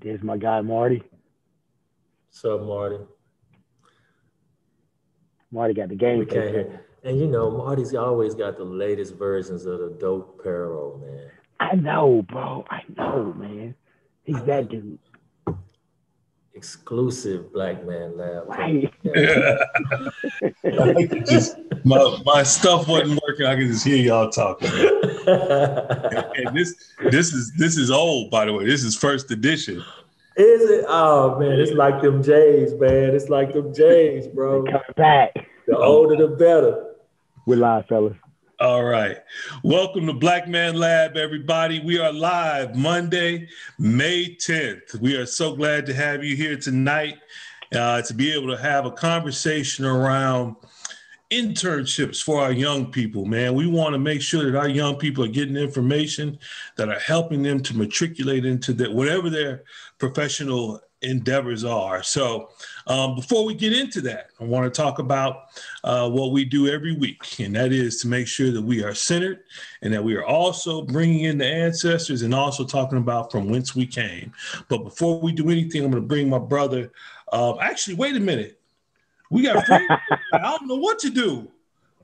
There's my guy Marty. What's up, Marty? Marty got the game. We can't hear. And you know, Marty's always got the latest versions of the dope apparel, man. I know, bro. I know, man. He's that dude. Exclusive Black Man Lab. Right. I could just my my stuff wasn't working. I could just hear y'all talking. and this this is this is old, by the way. This is first edition. Is it? Oh man, it's like them J's, man. It's like them J's, bro. Coming back. The older the better. We're live, fellas. All right. Welcome to Black Man Lab, everybody. We are live Monday, May 10th. We are so glad to have you here tonight uh, to be able to have a conversation around internships for our young people, man. We want to make sure that our young people are getting information that are helping them to matriculate into the, whatever their professional endeavors are. So, um, before we get into that, I want to talk about uh, what we do every week, and that is to make sure that we are centered and that we are also bringing in the ancestors and also talking about from whence we came. But before we do anything, I'm going to bring my brother. Um, actually, wait a minute. We got. free. I don't know what to do.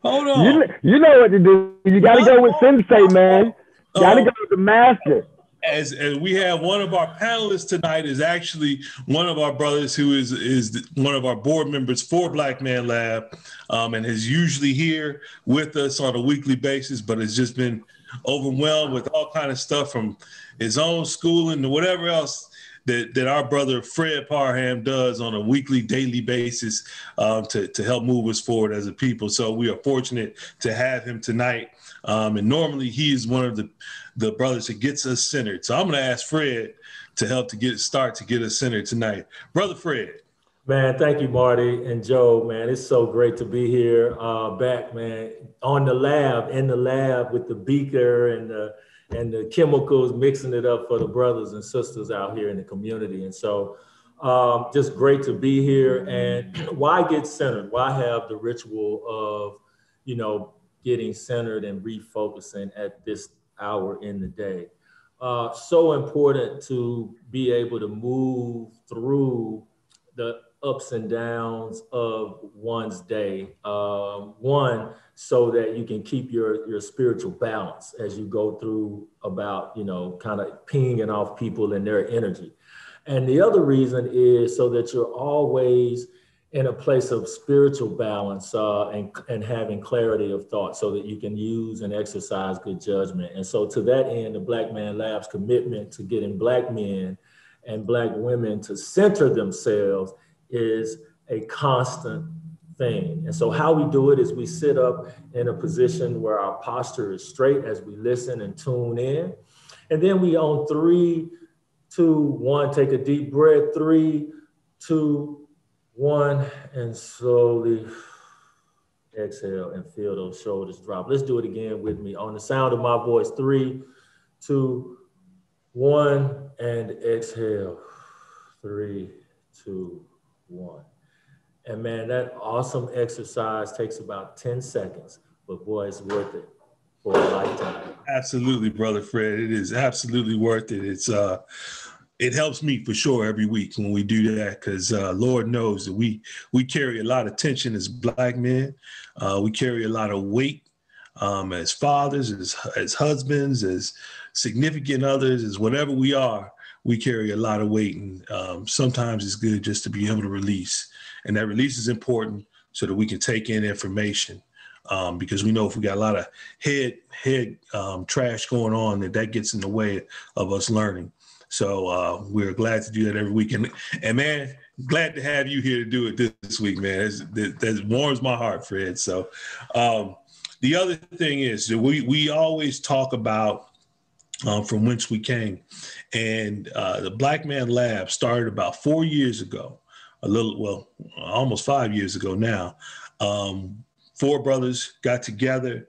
Hold on. You, you know what to do. You got to go with Sensei, man. You got to Um, go with the master. as, as we have one of our panelists tonight is actually one of our brothers who is is one of our board members for Black Man Lab, um, and is usually here with us on a weekly basis, but has just been overwhelmed with all kind of stuff from his own schooling to whatever else that, that our brother Fred Parham does on a weekly, daily basis um, to, to help move us forward as a people. So we are fortunate to have him tonight. Um, and normally he is one of the, the brothers that gets us centered. So I'm going to ask Fred to help to get start to get us centered tonight. Brother Fred. Man, thank you, Marty and Joe. Man, it's so great to be here, uh, back, man, on the lab, in the lab with the beaker and the and the chemicals, mixing it up for the brothers and sisters out here in the community. And so, um, just great to be here. And why get centered? Why have the ritual of, you know, getting centered and refocusing at this hour in the day? Uh, so important to be able to move through the ups and downs of one's day. Um, one, so that you can keep your your spiritual balance as you go through about you know kind of pinging off people and their energy. And the other reason is so that you're always in a place of spiritual balance uh, and, and having clarity of thought so that you can use and exercise good judgment. And so, to that end, the Black Man Lab's commitment to getting Black men and Black women to center themselves is a constant thing. And so, how we do it is we sit up in a position where our posture is straight as we listen and tune in. And then we, on three, two, one, take a deep breath. Three, two, one, and slowly exhale and feel those shoulders drop. Let's do it again with me. On the sound of my voice, three, two, one, and exhale. Three, two, one. And man, that awesome exercise takes about 10 seconds, but boy, it's worth it for a lifetime. Absolutely, brother Fred. It is absolutely worth it. It's uh it helps me for sure every week when we do that because uh, Lord knows that we we carry a lot of tension as black men. Uh, we carry a lot of weight um, as fathers, as as husbands, as significant others, as whatever we are. We carry a lot of weight, and um, sometimes it's good just to be able to release, and that release is important so that we can take in information um, because we know if we got a lot of head head um, trash going on, that that gets in the way of us learning. So uh, we're glad to do that every week, and and man, glad to have you here to do it this, week, man. That, that warms my heart, Fred. So um, the other thing is that we we always talk about um, from whence we came, and uh, the Black Man Lab started about four years ago, a little well, almost five years ago now. Um, four brothers got together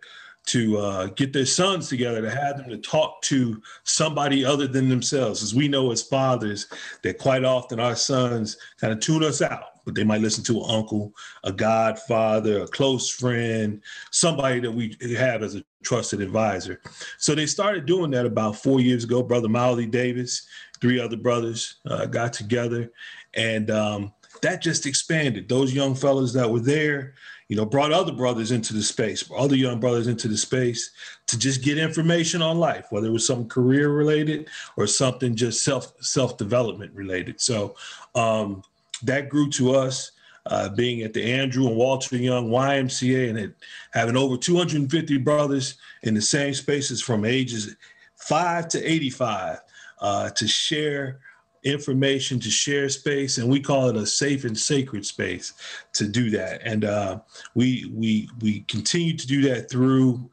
to uh, get their sons together to have them to talk to somebody other than themselves. As we know as fathers, that quite often our sons kind of tune us out. But they might listen to an uncle, a godfather, a close friend, somebody that we have as a trusted advisor. So they started doing that about four years ago. Brother Mawuli Davis, three other brothers uh, got together, and um, that just expanded. Those young fellas that were there, you know, brought other brothers into the space, other young brothers into the space to just get information on life, whether it was something career related or something just self self development related. So um, that grew to us. Uh, being at the Andrew and Walter Young YMCA and it, having over 250 brothers in the same spaces from ages five to 85 uh, to share information to share space and we call it a safe and sacred space to do that and uh, we we we continue to do that through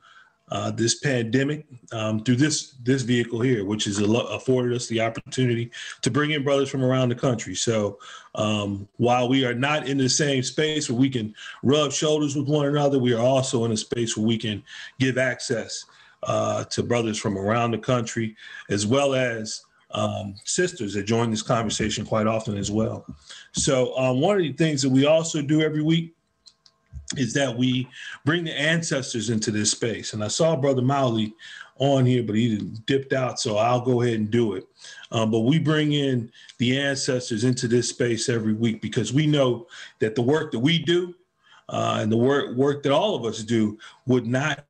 uh, this pandemic um, through this this vehicle here, which has afforded us the opportunity to bring in brothers from around the country. So um, while we are not in the same space where we can rub shoulders with one another, we are also in a space where we can give access uh, to brothers from around the country, as well as um, sisters that join this conversation quite often as well. So, um, one of the things that we also do every week is that we bring the ancestors into this space. And I saw Brother Mawuli on here, but he dipped out, so I'll go ahead and do it. Um, but we bring in the ancestors into this space every week because we know that the work that we do uh, and the work work that all of us do would not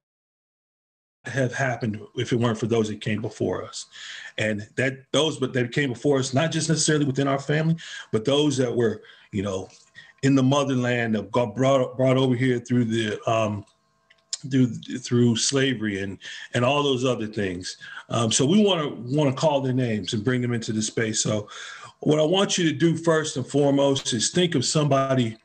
have happened if it weren't for those that came before us and that those but that came before us not just necessarily within our family but those that were you know in the motherland that got brought brought over here through the um through through slavery and and all those other things. Um, so we want to want to call their names and bring them into the space. So what i want you to do first and foremost is think of somebody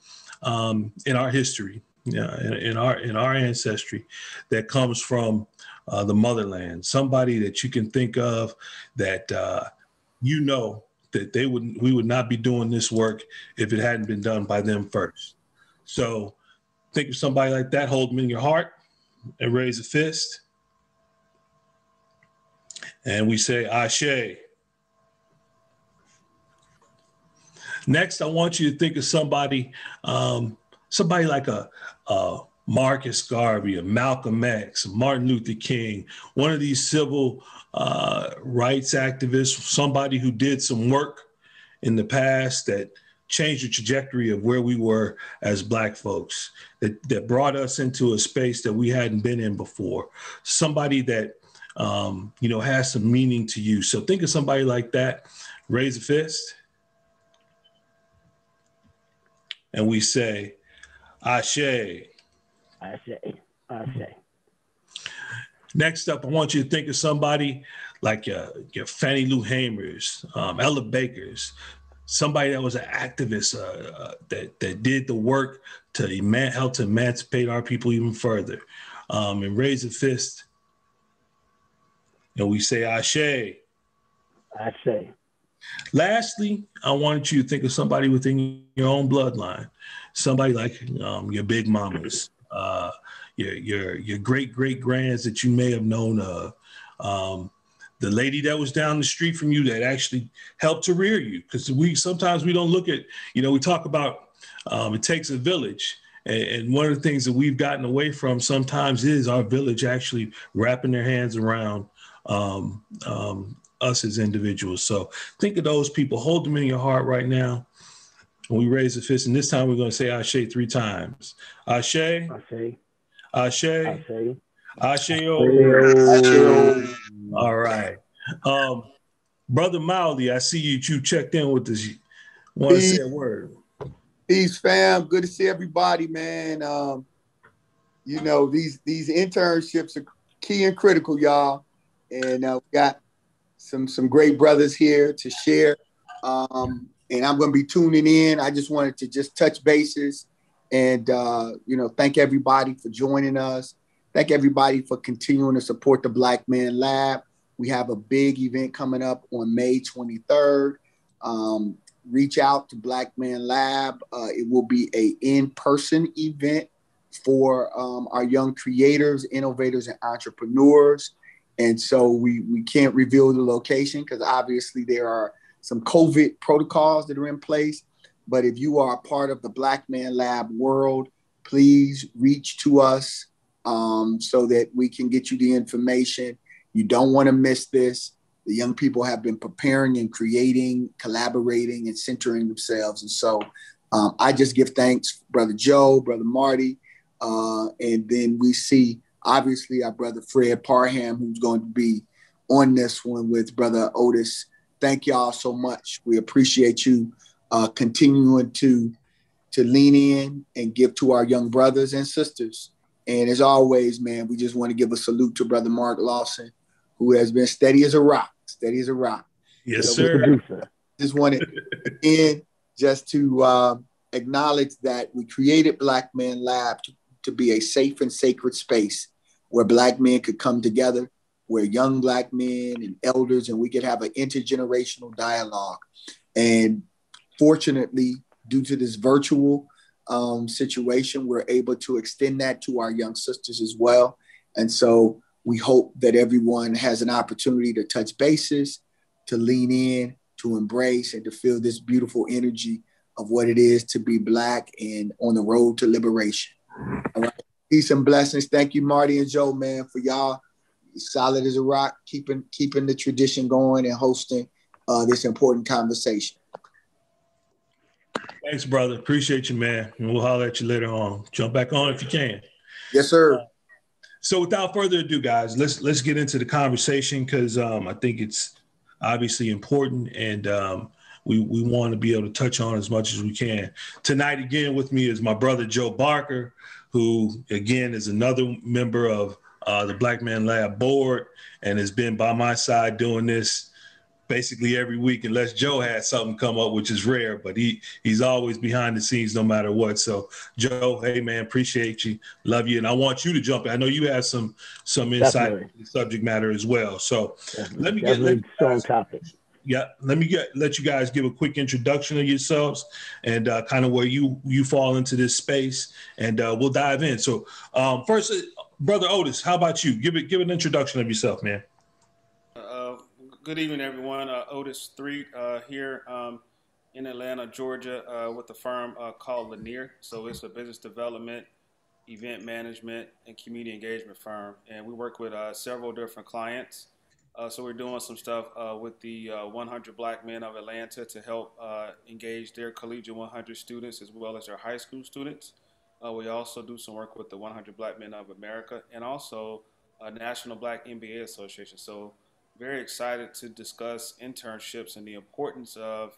um, in our history yeah, in, in, our in our ancestry that comes from uh, the motherland, somebody that you can think of that uh, you know that they would we would not be doing this work if it hadn't been done by them first. So think of somebody like that, hold them in your heart and raise a fist. And we say Ashe. Next, I want you to think of somebody, um, somebody like a, a Marcus Garvey, a Malcolm X, Martin Luther King, one of these civil uh, rights activist, somebody who did some work in the past that changed the trajectory of where we were as Black folks, that, that brought us into a space that we hadn't been in before. Somebody that, um, you know, has some meaning to you. So think of somebody like that, raise a fist. And we say, Ashe. I say. Next up, I want you to think of somebody like your, your Fannie Lou Hamers, um, Ella Bakers, somebody that was an activist uh, uh, that, that did the work to eman- help to emancipate our people even further um, and raise a fist. And we say, Ashe. I say. Lastly, I wanted you to think of somebody within your own bloodline, somebody like um, your big mamas, uh, your your your great great grands that you may have known of, um, the lady that was down the street from you that actually helped to rear you. Because we sometimes we don't look at you know we talk about um, it takes a village. And, one of the things that we've gotten away from sometimes is our village actually wrapping their hands around um, um, us as individuals. So think of those people, hold them in your heart right now. And we raise a fist, and this time we're going to say Ashe three times. Ashe. Ashe. Ashe. Ashe. Ashe. All right. Um, Brother Mawuli, I see you, you checked in with us. Want to say a word? Peace, fam. Good to see everybody, man. Um, you know, these these internships are key and critical, y'all. And uh, we got some some great brothers here to share. Um, and I'm going to be tuning in. I just wanted to just touch bases and uh, you know thank everybody for joining us. Thank everybody for continuing to support the Black Man Lab. We have a big event coming up on May 23rd. Um, reach out to Black Man Lab. Uh, it will be a in-person event for um, our young creators, innovators, and entrepreneurs. And so we we can't reveal the location because obviously there are some COVID protocols that are in place. But if you are a part of the Black Man Lab world, please reach to us um, so that we can get you the information. You don't want to miss this. The young people have been preparing and creating, collaborating, and centering themselves. And so um, I just give thanks, Brother Joe, Brother Marty. Uh, and then we see, obviously, our brother Fred Parham, who's going to be on this one with Brother Otis. Thank y'all so much. We appreciate you uh, continuing to to lean in and give to our young brothers and sisters. And as always, man, we just want to give a salute to Brother Mark Lawson, who has been steady as a rock, steady as a rock. Yes, so sir. Just wanted in just to uh, acknowledge that we created Black Man Lab to, to be a safe and sacred space where Black men could come together, where young Black men and elders, and we could have an intergenerational dialogue. And fortunately, due to this virtual um, situation, we're able to extend that to our young sisters as well. And so we hope that everyone has an opportunity to touch bases, to lean in, to embrace, and to feel this beautiful energy of what it is to be Black and on the road to liberation. All right. Peace and blessings. Thank you, Marty and Joe, man, for y'all solid as a rock, keeping keeping the tradition going and hosting uh, this important conversation. Thanks, brother. Appreciate you, man. And we'll holler at you later on. Jump back on if you can. Yes, sir. so without further ado, guys, let's let's get into the conversation because um, I think it's obviously important and um, we we want to be able to touch on as much as we can. Tonight again with me is my brother Joe Barker, who again is another member of uh, the Black Man Lab board and has been by my side doing this basically every week unless Joe has something come up, which is rare, but he he's always behind the scenes no matter what. So Joe, hey man, appreciate you. Love you. And I want you to jump in. I know you have some some insight in the subject matter as well. So Definitely. let me get let, strong topic. Yeah, let me get let you guys give a quick introduction of yourselves and uh, kind of where you you fall into this space, and uh, we'll dive in. So, um, first, uh, brother Otis, how about you? Give it give an introduction of yourself, man. Good evening, everyone. Uh, Otis Threatt uh, here um, in Atlanta, Georgia, uh, with a firm uh, called Lanier. So it's a business development, event management, and community engagement firm, and we work with uh, several different clients. Uh, so we're doing some stuff with the 100 Black Men of Atlanta to help engage their collegiate 100 students as well as their high school students. we also do some work with the 100 Black Men of America and also a National Black MBA Association. So very excited to discuss internships and the importance of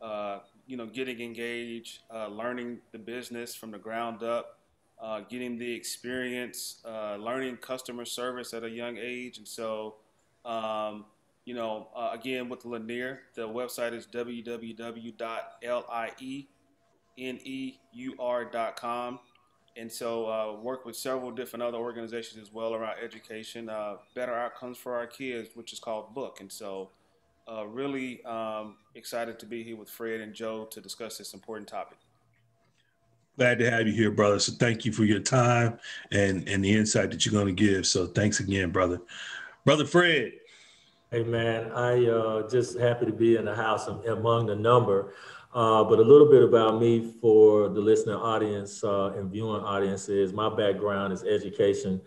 uh, you know getting engaged, uh, learning the business from the ground up, uh, getting the experience, uh, learning customer service at a young age, and so. Um, you know, uh, again with Lanier, the website is www.lieneur.com and so uh, work with several different other organizations as well around education, uh, better outcomes for our kids, which is called Book. And so, uh, really um, excited to be here with Fred and Joe to discuss this important topic. Glad to have you here, brother. So thank you for your time and and the insight that you're going to give. So thanks again, brother. Brother Fred. Hey man, I uh, just happy to be in the house among the number. Uh, but a little bit about me for the listening audience uh, and viewing audiences. My background is education,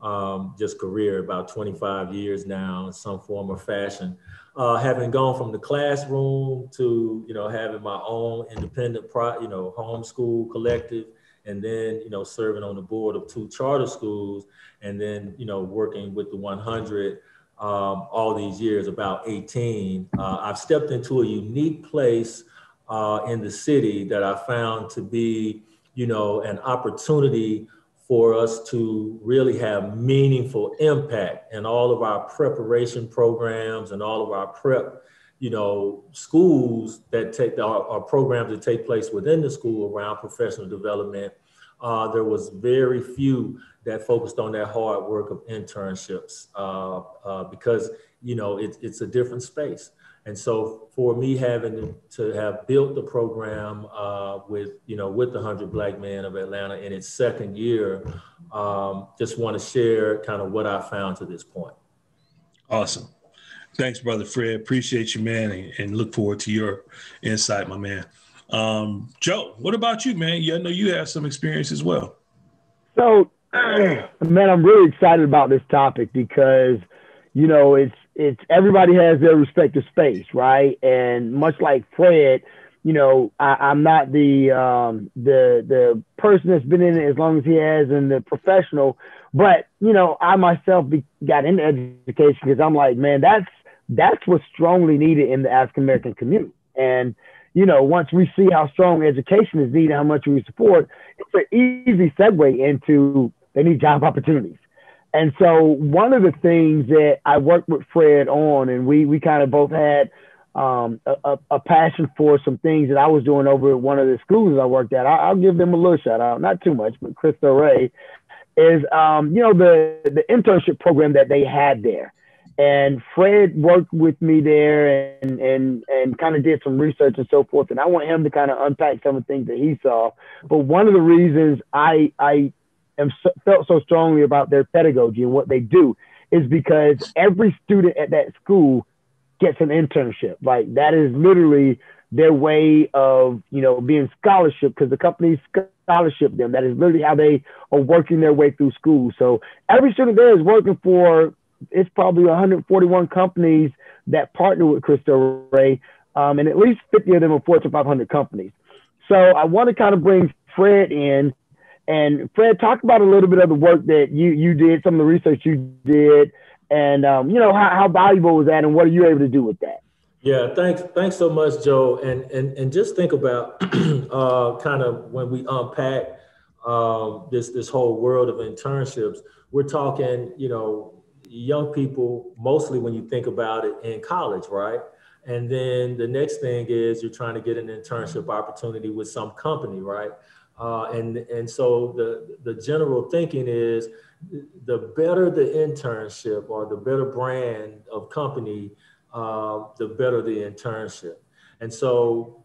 um, just career, about 25 years now in some form or fashion. Uh, having gone from the classroom to, you know, having my own independent, pro, you know, homeschool collective, and then, you know, serving on the board of two charter schools, and then, you know, working with the 100 um, all these years, about 18. Uh, I've stepped into a unique place uh, in the city that I found to be, you know, an opportunity for us to really have meaningful impact in all of our preparation programs and all of our prep, you know, schools that take our, programs that take place within the school around professional development. Uh, there was very few that focused on that hard work of internships uh, uh because you know it, it's a different space. And so for me having to have built the program uh, with, you know, with the 100 Black Men of Atlanta in its second year, um, just want to share kind of what I found to this point. Awesome. Thanks, Brother Fred. Appreciate you, man, and, and look forward to your insight, my man. Um, Joe, what about you, man? Yeah, I know you have some experience as well. So, man, I'm really excited about this topic because, you know, it's it's everybody has their respective space, right? And much like Fred, you know, I, am not the um, the the person that's been in it as long as he has and the professional, but you know, I myself be, got into education because I'm like, man, that's that's what's strongly needed in the African American community. And you know, once we see how strong education is needed, how much we support, it's an easy segue into they need job opportunities. And so one of the things that I worked with Fred on, and we we kind of both had um, a, a, passion for some things that I was doing over at one of the schools I worked at. I, will give them a little shout out, not too much, but Cristo Rey is um, you know the the internship program that they had there and Fred worked with me there and and and kind of did some research and so forth. And I want him to kind of unpack some of the things that he saw. But one of the reasons I I am so, felt so strongly about their pedagogy and what they do is because every student at that school gets an internship. Like that is literally their way of you know being scholarship because the company scholarship them. That is literally how they are working their way through school. So every student there is working for it's probably 141 companies that partner with Cristo Rey, um, and at least 50 of them are Fortune 500 companies. So I want to kind of bring Fred in, and Fred, talk about a little bit of the work that you you did, some of the research you did, and um, you know how, how valuable was that, and what are you able to do with that? Yeah, thanks, thanks so much, Joe. And and and just think about uh, kind of when we unpack um, this this whole world of internships. We're talking, you know, young people, mostly when you think about it in college, right? And then the next thing is you're trying to get an internship opportunity with some company, right? Uh, and and so the the general thinking is the better the internship or the better brand of company, uh, the better the internship. And so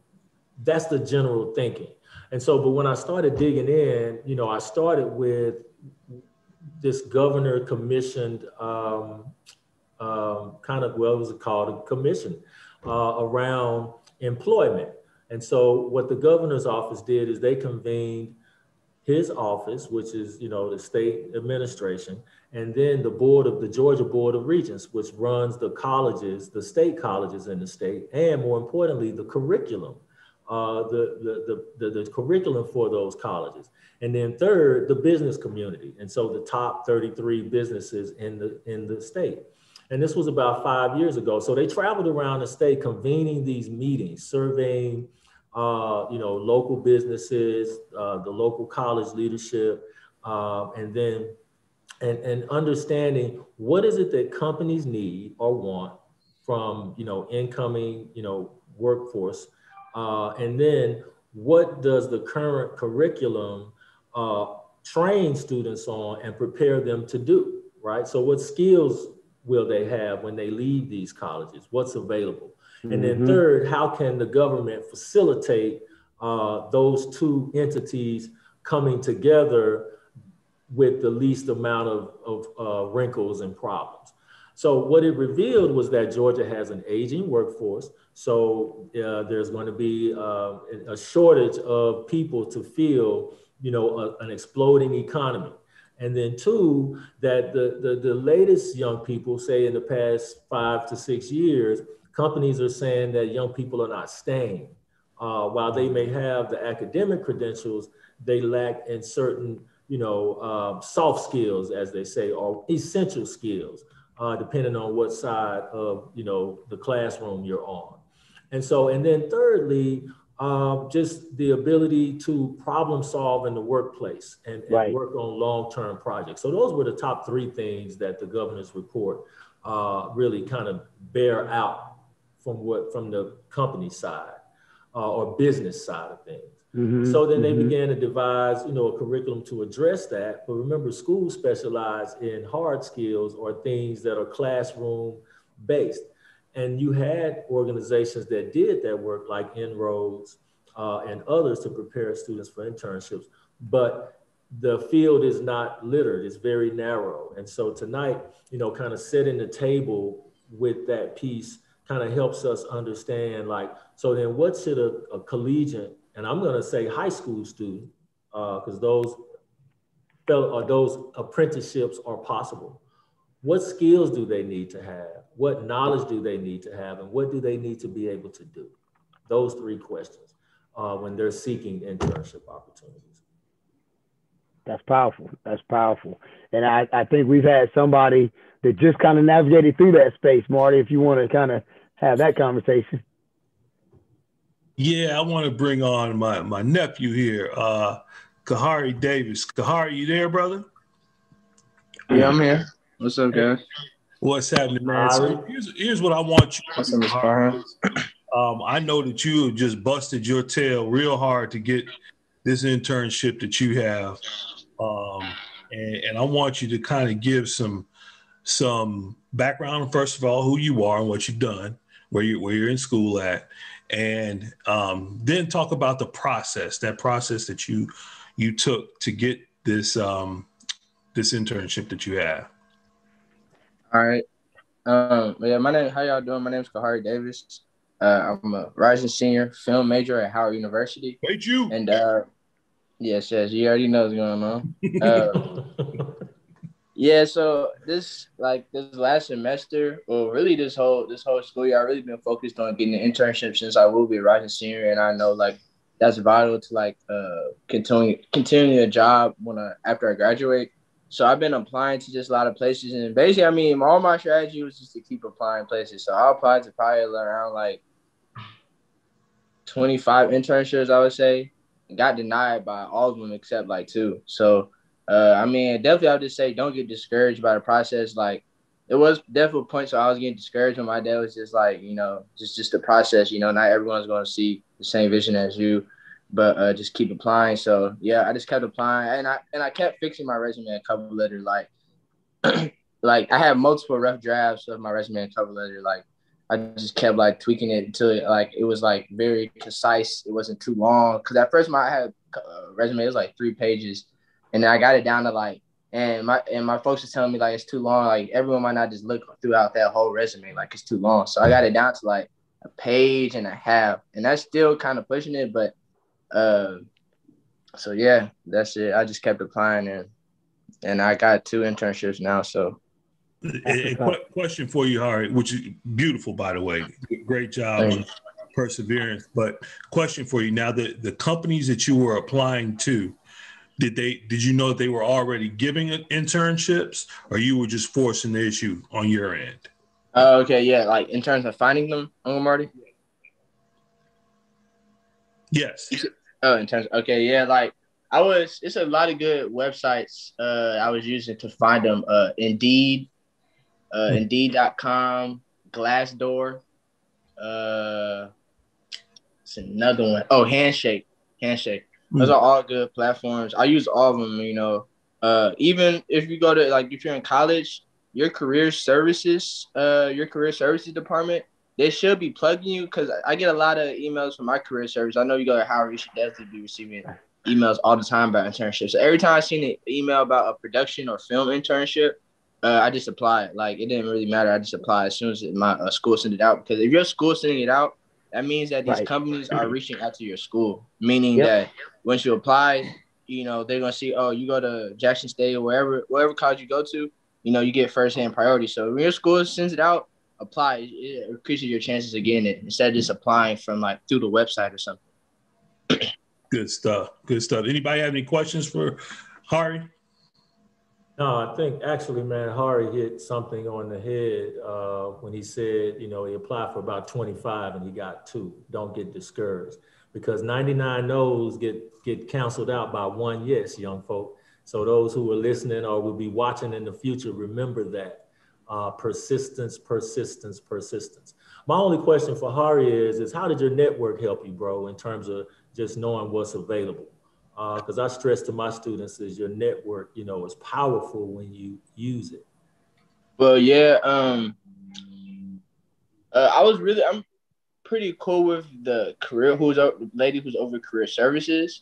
that's the general thinking. And so, but when I started digging in, you know, I started with this governor commissioned um, um, kind of well, what was it called a commission uh, around employment. And so what the governor's office did is they convened his office, which is you know the state administration, and then the board of the Georgia Board of Regents, which runs the colleges, the state colleges in the state, and more importantly, the curriculum, uh, the, the, the, the, curriculum for those colleges. And then third, the business community. And so the top 33 businesses in the, in the state. And this was about five years ago. So they traveled around the state convening these meetings, surveying, uh, you know, local businesses, uh, the local college leadership, uh, and then and, and understanding what is it that companies need or want from, you know, incoming, you know, workforce. Uh, and then what does the current curriculum uh, train students on and prepare them to do, right? So what skills will they have when they leave these colleges? What's available? Mm-hmm. And then mm-hmm. third, how can the government facilitate uh, those two entities coming together with the least amount of, of uh, wrinkles and problems? So what it revealed was that Georgia has an aging workforce. So uh, there's going to be uh, a shortage of people to fill you know, a, an exploding economy. And then two, that the, the, the latest young people say in the past five to six years, companies are saying that young people are not staying. Uh, while they may have the academic credentials, they lack in certain, you know, uh, soft skills, as they say, or essential skills, uh, depending on what side of, you know, the classroom you're on. And so, and then thirdly, um, just the ability to problem solve in the workplace and, and right. work on long-term projects. So those were the top three things that the governor's report uh, really kind of bear out from what from the company side uh, or business side of things. Mm-hmm, so then they mm-hmm. began to devise, you know, a curriculum to address that. But remember, schools specialize in hard skills or things that are classroom based. And you had organizations that did that work, like En-ROADS uh, and others, to prepare students for internships. But the field is not littered; it's very narrow. And so tonight, you know, kind of setting the table with that piece kind of helps us understand like, so then what should a, a collegiate, and I'm going to say high school student, because uh, those or those apprenticeships are possible. What skills do they need to have? What knowledge do they need to have? And what do they need to be able to do? Those three questions uh, when they're seeking internship opportunities. That's powerful. That's powerful. And I, I think we've had somebody that just kind of navigated through that space, Marty, if you want to kind of have that conversation. Yeah, I want to bring on my, my nephew here, uh, Khari Davis. Khari, you there, brother? Yeah, I'm here. What's up, guys? What's happening, man? So here's, here's what I want you What's up, um, I know that you just busted your tail real hard to get this internship that you have. Um, and, and I want you to kind of give some some background, first of all, who you are and what you've done, where you where you're in school at, and um, then talk about the process, that process that you you took to get this um, this internship that you have. All right. Um, yeah, my name. How y'all doing? My name is Khari Davis. Uh, I'm a rising senior film major at Howard University. Wait, you. And uh, yes, yes, you already know what's going on. Uh, yeah, so this like this last semester, well, really this whole this whole school year, I really been focused on getting an internship since I will be a rising senior, and I know like that's vital to like uh continuing continuing a job when I after I graduate. So I've been applying to just a lot of places, and basically, I mean, all my strategy was just to keep applying places. So I applied to probably around like twenty five internships, I would say, got denied by all of them except like two. So uh, I mean, definitely, I would just say don't get discouraged by the process. Like, it was definitely a points where I was getting discouraged when my dad was just like, you know, just just the process. You know, not everyone's going to see the same vision as you, but uh, just keep applying. So yeah, I just kept applying, and I and I kept fixing my resume and cover letter. Like, like I had multiple rough drafts of my resume and cover letter. Like, I just kept like tweaking it until it, like it was like very concise. It wasn't too long. Cause at first my I had uh, resume it was like three pages and I got it down to like, and my and my folks are telling me like it's too long. Like everyone might not just look throughout that whole resume, like it's too long. So I got it down to like a page and a half, and that's still kind of pushing it. But uh, so yeah, that's it. I just kept applying and and I got two internships now. So a, a question for you, Harry, which is beautiful, by the way. Great job perseverance. But question for you now: the the companies that you were applying to, did they did you know they were already giving internships or you were just forcing the issue on your end? Oh okay yeah like in terms of finding them uncle marty? Yes. Oh in terms okay yeah like i was it's a lot of good websites uh i was using to find them uh indeed uh hmm. indeed.com glassdoor uh it's another one oh handshake handshake those mm. are all good platforms. I use all of them. You know, uh, even if you go to like if you're in college, your career services, uh, your career services department, they should be plugging you because I get a lot of emails from my career service. I know you go to Howard, you should definitely be receiving emails all the time about internships. So every time I seen an email about a production or film internship, uh, I just applied. Like it didn't really matter. I just applied as soon as my uh, school sent it out because if your school sending it out, that means that these right. companies are reaching out to your school, meaning yep. that once you apply, you know, they're gonna see, oh, you go to Jackson State or wherever wherever college you go to, you know, you get first hand priority. So when your school sends it out, apply. It increases your chances of getting it instead of just applying from like through the website or something. Good stuff. Good stuff. Anybody have any questions for Hari? No, I think actually, man, Hari hit something on the head uh, when he said, you know, he applied for about 25 and he got two. Don't get discouraged because 99 no's get get canceled out by one yes, young folk. So those who are listening or will be watching in the future, remember that uh, persistence, persistence, persistence. My only question for Hari is, is how did your network help you, bro, in terms of just knowing what's available? Because uh, I stress to my students is your network, you know, is powerful when you use it. Well, yeah. Um, uh, I was really, I'm pretty cool with the career who's lady who's over career services.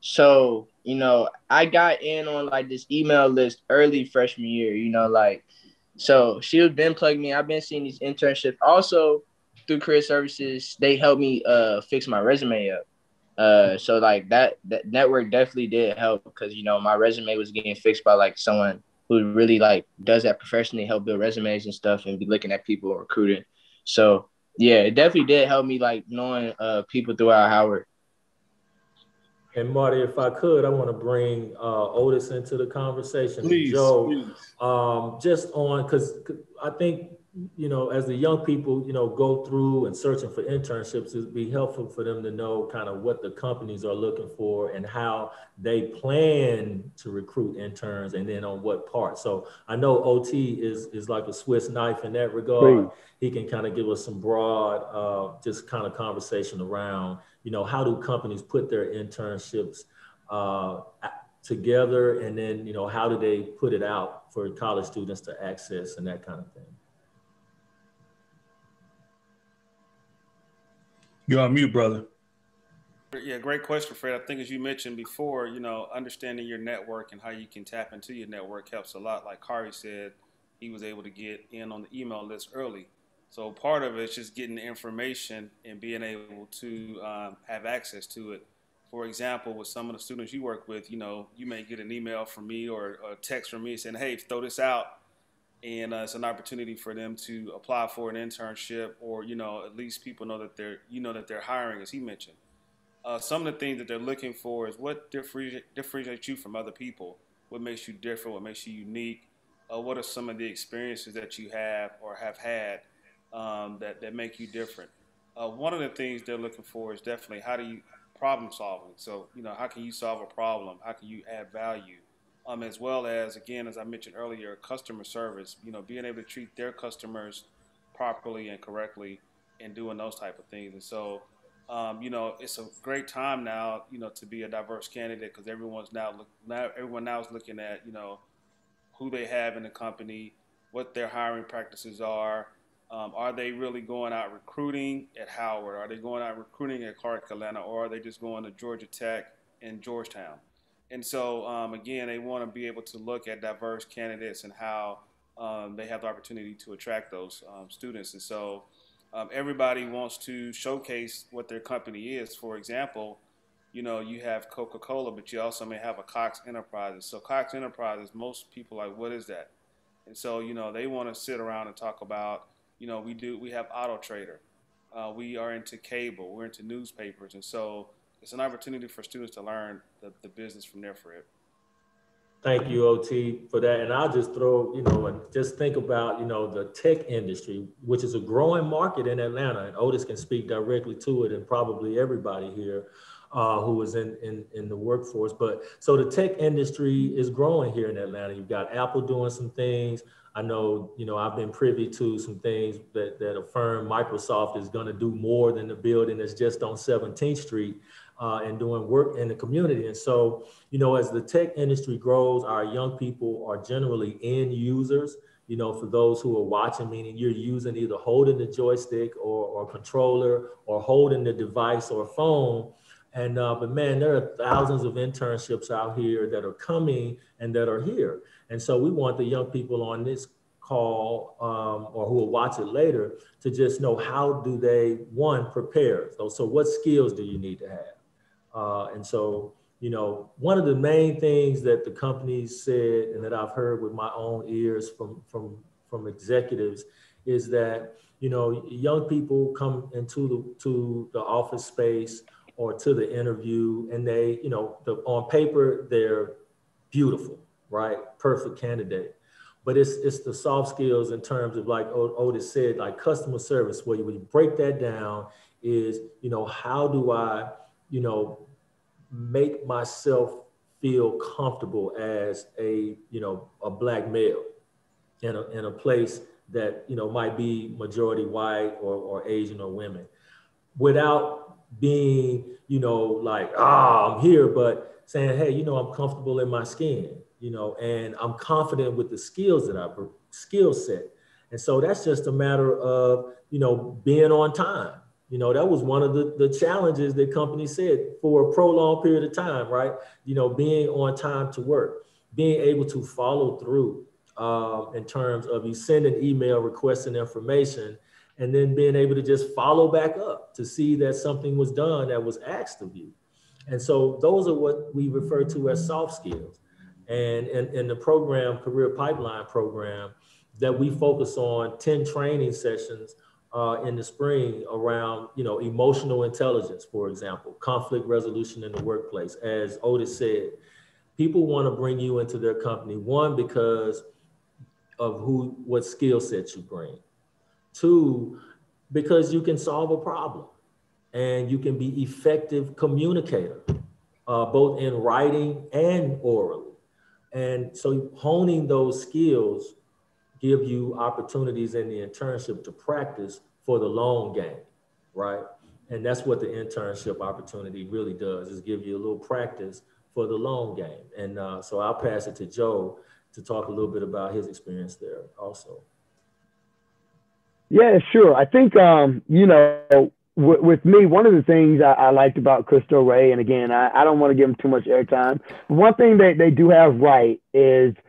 So, you know, I got in on like this email list early freshman year, you know, like so she was been plugging me. I've been seeing these internships. Also, through career services, they helped me uh fix my resume up. Uh, so like that that network definitely did help because you know my resume was getting fixed by like someone who really like does that professionally, help build resumes and stuff, and be looking at people recruiting. So yeah, it definitely did help me like knowing uh people throughout Howard. And Marty, if I could, I want to bring uh, Otis into the conversation. Please, Joe, please. Um, just on because I think you know as the young people you know go through and searching for internships, it'd be helpful for them to know kind of what the companies are looking for and how they plan to recruit interns, and then on what part. So I know OT is is like a Swiss knife in that regard. He can kind of give us some broad, uh, just kind of conversation around you know, how do companies put their internships uh, together, and then you know, how do they put it out for college students to access and that kind of thing. You're on mute, brother. Yeah, great question, Fred. I think as you mentioned before, you know, understanding your network and how you can tap into your network helps a lot. Like Khari said, he was able to get in on the email list early. So part of it is just getting the information and being able to um, have access to it. For example, with some of the students you work with, you know, you may get an email from me or a text from me saying, "Hey, throw this out," and uh, it's an opportunity for them to apply for an internship, or you know, at least people know that they're, you know, that they're hiring, as he mentioned. Uh, some of the things that they're looking for is what differentiates differentiate you from other people. What makes you different? What makes you unique? Uh, what are some of the experiences that you have or have had um, that that make you different. Uh, one of the things they're looking for is definitely how do you problem solving. So you know how can you solve a problem? How can you add value? Um, as well as again, as I mentioned earlier, customer service. You know, being able to treat their customers properly and correctly, and doing those type of things. And so, um, you know, it's a great time now, you know, to be a diverse candidate because everyone's now look now everyone now is looking at you know who they have in the company, what their hiring practices are, um, are they really going out recruiting at Howard? Are they going out recruiting at Clark Atlanta? Or are they just going to Georgia Tech and Georgetown? And so, um, again, they want to be able to look at diverse candidates and how um, they have the opportunity to attract those um, students. And so, um, everybody wants to showcase what their company is. For example, you know, you have Coca Cola, but you also may have a Cox Enterprises. So, Cox Enterprises, most people like, what is that? And so, you know, they want to sit around and talk about you know, we do we have Auto Trader. Uh, we are into cable. We're into newspapers, and so it's an opportunity for students to learn the, the business from there for it. Thank you, OT, for that. And I'll just throw, you know, and just think about, you know, the tech industry, which is a growing market in Atlanta. And Otis can speak directly to it, and probably everybody here uh, who is in, in in the workforce. But so the tech industry is growing here in Atlanta. You've got Apple doing some things. I know, you know, I've been privy to some things that, that a firm, Microsoft, is going to do more than the building that's just on 17th Street uh, and doing work in the community. And so, you know, as the tech industry grows, our young people are generally end users. You know, for those who are watching, meaning you're using either holding the joystick or, or controller or holding the device or phone. And uh, but man, there are thousands of internships out here that are coming and that are here. And so we want the young people on this call um, or who will watch it later to just know how do they one prepare. So, so what skills do you need to have? Uh, and so you know one of the main things that the companies said and that I've heard with my own ears from from from executives is that you know young people come into the to the office space or to the interview and they you know the, on paper they're beautiful right? Perfect candidate. But it's it's the soft skills in terms of like Otis said, like customer service, where you, when you break that down, is you know how do I, you know, make myself feel comfortable as a you know a black male in a in a place that you know might be majority white or, or Asian or women, without being you know like ah I'm here, but saying hey you know I'm comfortable in my skin you know, and I'm confident with the skills that I skill set. And so that's just a matter of, you know, being on time. You know, that was one of the, the challenges that companies said for a prolonged period of time, right? You know, being on time to work, being able to follow through um, in terms of you send an email requesting information and then being able to just follow back up to see that something was done that was asked of you. And so those are what we refer to as soft skills. And in, in the program, Career Pipeline program, that we focus on 10 training sessions uh, in the spring around, you know, emotional intelligence, for example, conflict resolution in the workplace. As Otis said, people want to bring you into their company, one, because of who, what skill set you bring. Two, because you can solve a problem and you can be effective communicator, uh, both in writing and orally. And so honing those skills give you opportunities in the internship to practice for the long game, right? And that's what the internship opportunity really does is give you a little practice for the long game. And uh, so I'll pass it to Joe to talk a little bit about his experience there also. Yeah, sure. I think, um, you know, with me, one of the things I, I liked about Cristo Rey, and again, I, I don't want to give them too much airtime. One thing that they do have right is –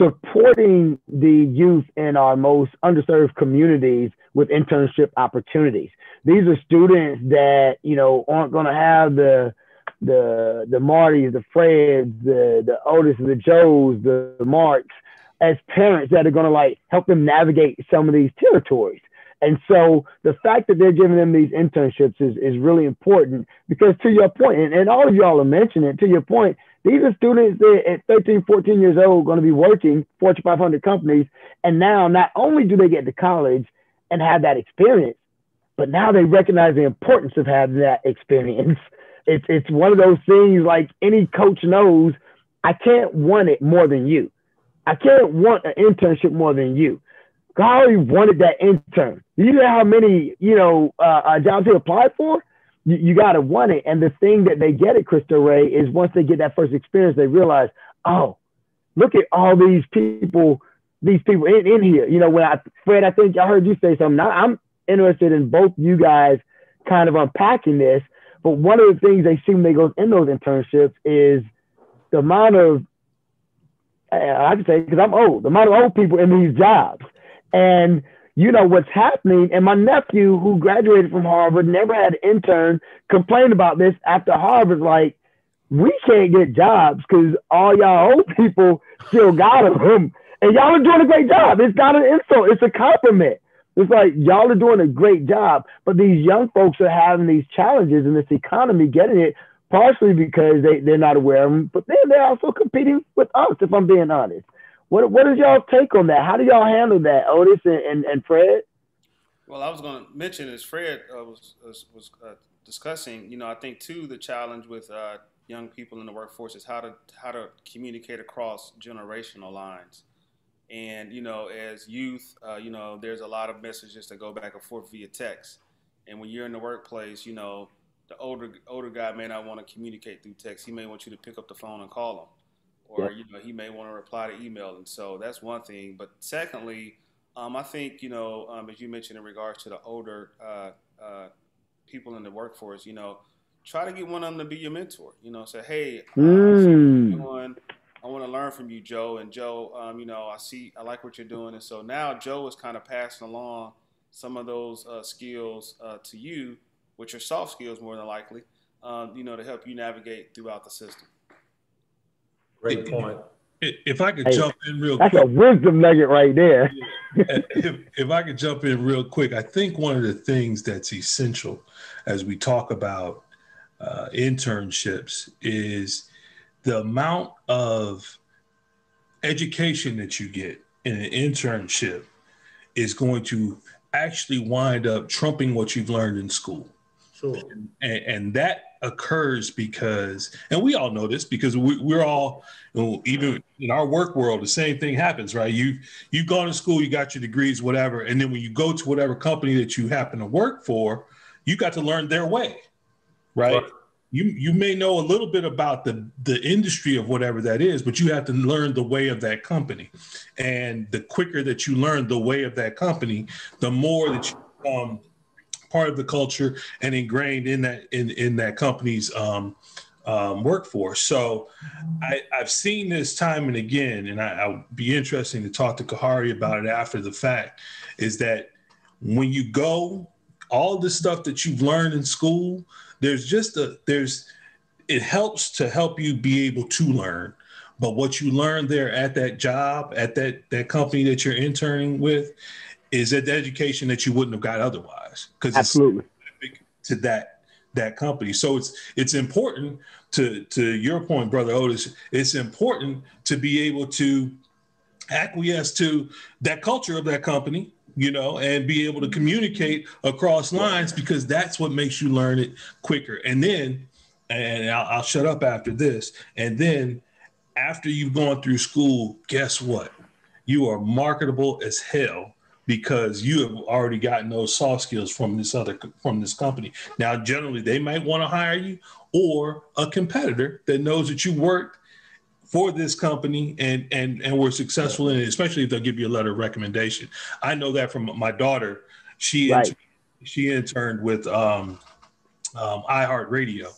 supporting the youth in our most underserved communities with internship opportunities. These are students that, you know, aren't going to have the, the, the Martys, the Freds, the, the Otis, the Joes, the, the Marks as parents that are going to like help them navigate some of these territories. And so the fact that they're giving them these internships is, is really important because to your point, and, and all of y'all are mentioning it, to your point, these are students that at 13, 14 years old going to be working Fortune 500 companies. And now not only do they get to college and have that experience, but now they recognize the importance of having that experience. It's, it's one of those things like any coach knows, I can't want it more than you. I can't want an internship more than you. Golly wanted that intern. You know how many, you know, uh, uh, jobs he applied for? You, you got to want it. And the thing that they get at Cristo Rey is once they get that first experience, they realize, oh, look at all these people, these people in, in here. You know, when I, Fred, I think I heard you say something. I, I'm interested in both you guys kind of unpacking this. But one of the things they see when they go in those internships is the amount of, I can say, because I'm old, the amount of old people in these jobs. And you know what's happening. And my nephew, who graduated from Harvard, never had an intern, complained about this after Harvard. Like, we can't get jobs because all y'all old people still got them. And y'all are doing a great job. It's not an insult, it's a compliment. It's like y'all are doing a great job, but these young folks are having these challenges in this economy, getting it partially because they, they're not aware of them, but then they're also competing with us, if I'm being honest. What what is y'all take on that? How do y'all handle that, Otis and, and, and Fred? Well, I was going to mention as Fred uh, was was, was uh, discussing. You know, I think too the challenge with uh, young people in the workforce is how to how to communicate across generational lines. And you know, as youth, uh, you know, there's a lot of messages that go back and forth via text. And when you're in the workplace, you know, the older older guy may not want to communicate through text. He may want you to pick up the phone and call him or you know he may want to reply to email, and so that's one thing. But secondly, um, I think you know um, as you mentioned in regards to the older uh, uh, people in the workforce, you know, try to get one of them to be your mentor. You know, say, hey, mm. I want to learn from you, Joe. And Joe, um, you know, I see, I like what you're doing, and so now Joe is kind of passing along some of those uh, skills uh, to you, which are soft skills more than likely, um, you know, to help you navigate throughout the system. Great point. If I could hey, jump in real that's quick. That's a wisdom nugget right there. if, if I could jump in real quick, I think one of the things that's essential as we talk about uh, internships is the amount of education that you get in an internship is going to actually wind up trumping what you've learned in school. Sure. And, and that occurs because, and we all know this because we, are all, you know, even in our work world, the same thing happens, right? You you've gone to school, you got your degrees, whatever, and then when you go to whatever company that you happen to work for, you got to learn their way, right? right. You you may know a little bit about the the industry of whatever that is, but you have to learn the way of that company, and the quicker that you learn the way of that company, the more that you um part of the culture and ingrained in that in in that company's um, um, workforce. So I, have seen this time and again, and I, will be interesting to talk to Khari about it after the fact. Is that when you go, all the stuff that you've learned in school, there's just a there's it helps to help you be able to learn. But what you learn there at that job, at that that company that you're interning with, is that education that you wouldn't have got otherwise. Because absolutely to that that company. So it's it's important to to your point, brother Otis. It's important to be able to acquiesce to that culture of that company you know, and be able to communicate across lines because that's what makes you learn it quicker. And then, and I'll, I'll, shut up after this. And then, after you've gone through school, guess what? You are marketable as hell because you have already gotten those soft skills from this other from this company. Now, generally, they might want to hire you or a competitor that knows that you worked for this company and and and we're successful in it, especially if they'll give you a letter of recommendation. I know that from my daughter. She right. she interned with um, um, iHeartRadio.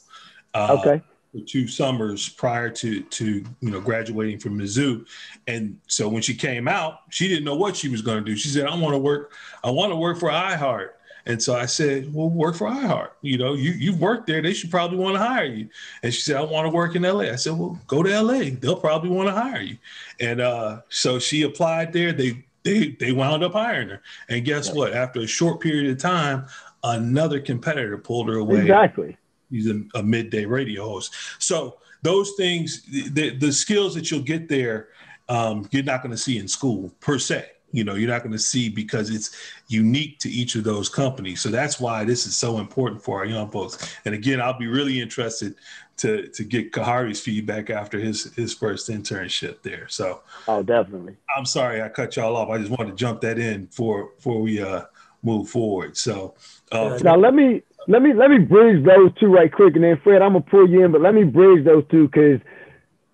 Uh, okay. For two summers prior to to you know graduating from Mizzou, and so when she came out, she didn't know what she was going to do. She said, "I want to work. I want to work for iHeart." And so I said, well, work for iHeart. You know, you, you've worked there. They should probably want to hire you. And she said, I want to work in LA. I said, well, go to LA. They'll probably want to hire you. And uh, so she applied there. They, they, they wound up hiring her. And guess what? After a short period of time, another competitor pulled her away. Exactly. He's a, a midday radio host. So those things, the, the skills that you'll get there, um, you're not going to see in school per se. You know you're not going to see because it's unique to each of those companies. So that's why this is so important for our young folks. And again i'll be really interested to to get Khari's feedback after his his first internship there. So oh definitely. I'm sorry i cut y'all off. I just wanted to jump that in for before we uh move forward. So uh, now let me let me let me bridge those two right quick and then fred i'm gonna pull you in but let me bridge those two because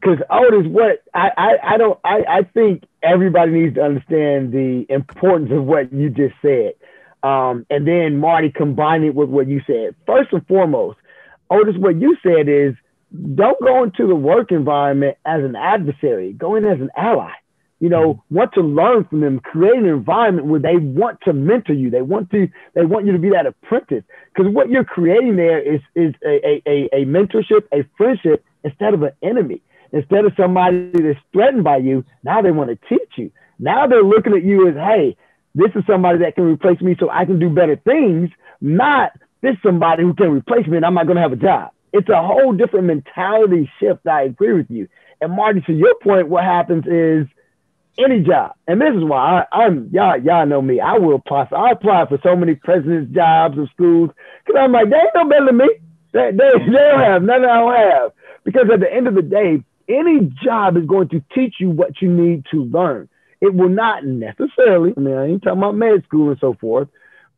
because Otis, what I, I, I don't I, I think everybody needs to understand the importance of what you just said. Um, and then Marty combine it with what you said. First and foremost, Otis, what you said is don't go into the work environment as an adversary. Go in as an ally. You know, want to learn from them, create an environment where they want to mentor you. They want to, they want you to be that apprentice. Because what you're creating there is is a, a, a mentorship, a friendship instead of an enemy. Instead of somebody that's threatened by you, now they want to teach you. Now they're looking at you as, hey, this is somebody that can replace me so I can do better things, not this somebody who can replace me and I'm not going to have a job. It's a whole different mentality shift. I agree with you. And Marty, to your point, what happens is any job, and this is why I, am y'all y'all know me. I will apply. I apply for so many presidents' jobs of schools because I'm like they ain't no better than me. They, they, they don't have nothing I don't have. Because at the end of the day, any job is going to teach you what you need to learn. It will not necessarily, I mean, I ain't talking about med school and so forth,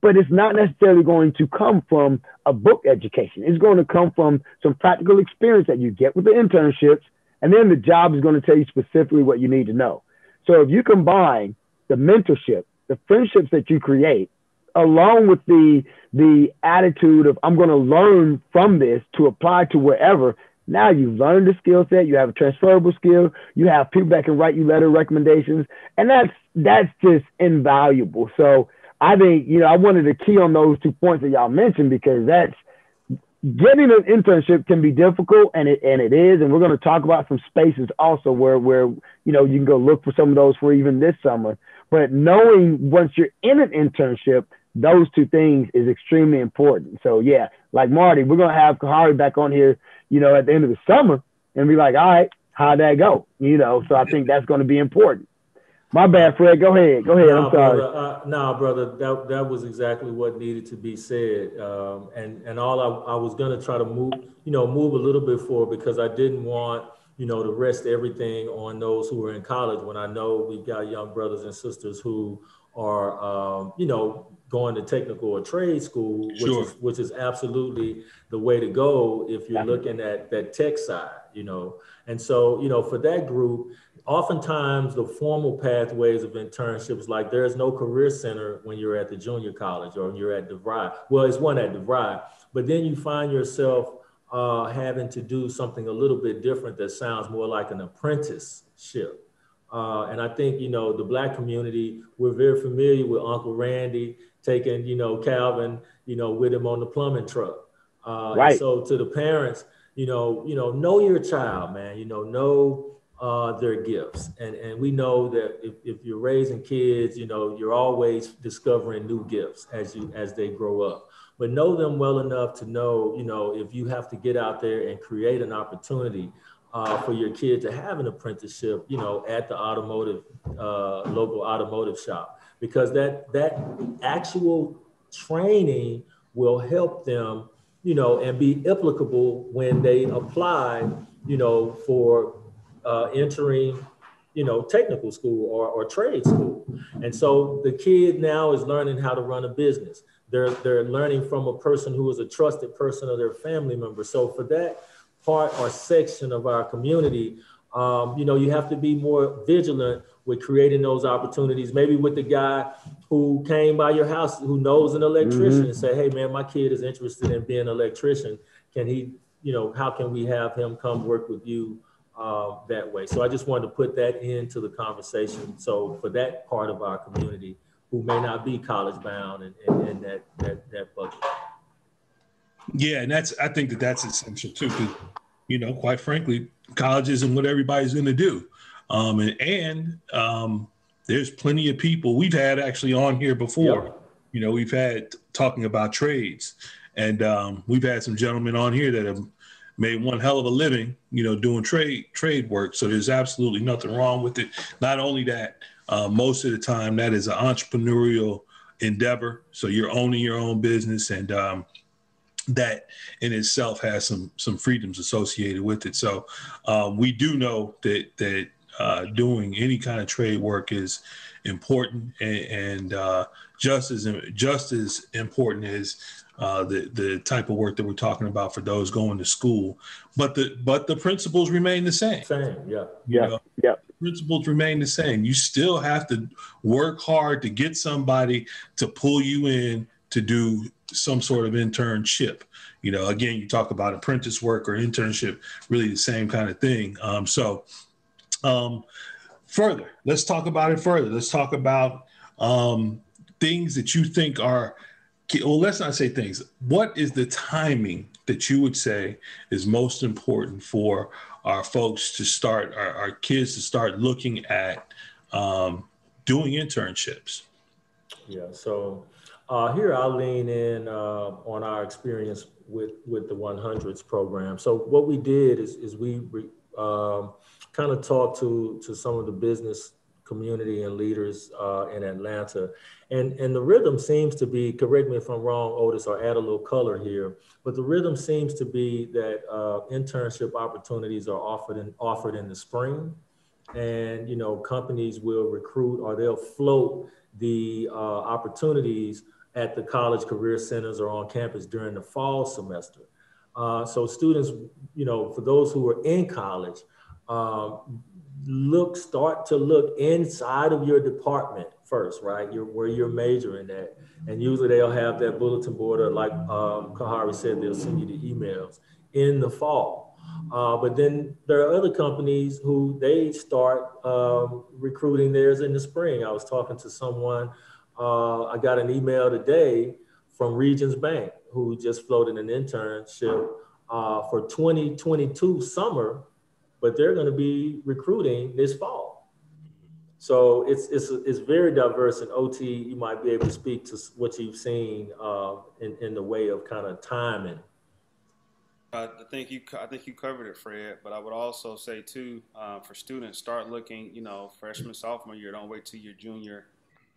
but it's not necessarily going to come from a book education. It's going to come from some practical experience that you get with the internships, and then the job is going to tell you specifically what you need to know. So if you combine the mentorship, the friendships that you create, along with the the attitude of I'm going to learn from this to apply to wherever, now you've learned the skill set, you have a transferable skill, you have people that can write you letter recommendations, and that's that's just invaluable. So I think, you know, I wanted to key on those two points that y'all mentioned because that's getting an internship can be difficult and it and it is. And we're gonna talk about some spaces also where where you know you can go look for some of those for even this summer. But knowing once you're in an internship, those two things is extremely important. So yeah, like Marty, we're gonna have Khari back on here you know, at the end of the summer and be like, all right, how'd that go? You know, so I think that's going to be important. My bad, Fred. Go ahead. Go ahead. Nah, I'm sorry. Brother, uh, nah, brother. That that was exactly what needed to be said. Um, and and all I, I was gonna try to move, you know, move a little bit forward because I didn't want, you know, to rest everything on those who are in college. When I know we've got young brothers and sisters who are, um, you know, going to technical or trade school, which sure. is which is absolutely the way to go if you're looking at that tech side, you know. And so, you know, for that group, oftentimes the formal pathways of internships, like there's no career center when you're at the junior college or when you're at DeVry. Well, it's one at DeVry, but then you find yourself uh, having to do something a little bit different that sounds more like an apprenticeship Uh, and I think, you know, the black community, we're very familiar with Uncle Randy taking, you know, Calvin, you know, with him on the plumbing truck. Uh, right. So to the parents, you know, you know, know your child, man. You know, know uh, their gifts, and and we know that if, if you're raising kids, you know, you're always discovering new gifts as you as they grow up. But know them well enough to know, you know, if you have to get out there and create an opportunity uh, for your kid to have an apprenticeship, you know, at the automotive uh, local automotive shop, because that that actual training will help them, you know, and be applicable when they apply, you know, for uh, entering, you know, technical school or, or trade school. And so the kid now is learning how to run a business. They're they're learning from a person who is a trusted person or their family member. So for that part or section of our community, um, you know, you have to be more vigilant with creating those opportunities. Maybe with the guy who came by your house who knows an electrician mm-hmm. and say, "Hey, man, my kid is interested in being an electrician. Can he, you know, how can we have him come work with you uh, that way?" So I just wanted to put that into the conversation. So for that part of our community who may not be college bound and, and, and that, that that bucket. Yeah, and that's I think that that's essential too, because you know, quite frankly, college isn't what everybody's going to do, um, and and um, there's plenty of people we've had actually on here before. Yep. You know, we've had talking about trades, and um, we've had some gentlemen on here that have made one hell of a living, you know, doing trade trade work. So there's absolutely nothing wrong with it. Not only that, uh, most of the time that is an entrepreneurial endeavor. So you're owning your own business, and um, that in itself has some some freedoms associated with it. So um, we do know that that uh, doing any kind of trade work is important and, and uh, just as just as important as uh, the the type of work that we're talking about for those going to school. But the but the principles remain the same. Same, yeah, yeah, you know, yeah. Principles remain the same. You still have to work hard to get somebody to pull you in to do some sort of internship. You know, again, you talk about apprentice work or internship, really the same kind of thing. Um, so, um, further, let's talk about it further. Let's talk about um, things that you think are, well, let's not say things. What is the timing that you would say is most important for our folks to start, our, our kids to start looking at um, doing internships? Yeah, so uh, here I'll lean in uh, on our experience with, with the 100s program. So what we did is, is we um, kind of talked to, to some of the business community and leaders uh, in Atlanta. And, and the rhythm seems to be, correct me if I'm wrong, Otis, or add a little color here, but the rhythm seems to be that uh, internship opportunities are offered in, offered in the spring. And, you know, companies will recruit or they'll float the uh, opportunities at the college career centers or on campus during the fall semester. Uh, so students, you know, for those who are in college, um, look, start to look inside of your department first, right? You're, where you're majoring at. And usually they'll have that bulletin board or like um, Khari said, they'll send you the emails in the fall. Uh, but then there are other companies who they start um, recruiting theirs in the spring. I was talking to someone uh, I got an email today from Regions Bank, who just floated an internship uh, for 2022 summer, but they're going to be recruiting this fall. So it's, it's, it's very diverse. And OT, you might be able to speak to what you've seen uh, in, in the way of kind of timing. I think you I think you covered it, Fred. But I would also say too, uh, for students, start looking. You know, freshman, sophomore year. Don't wait till your junior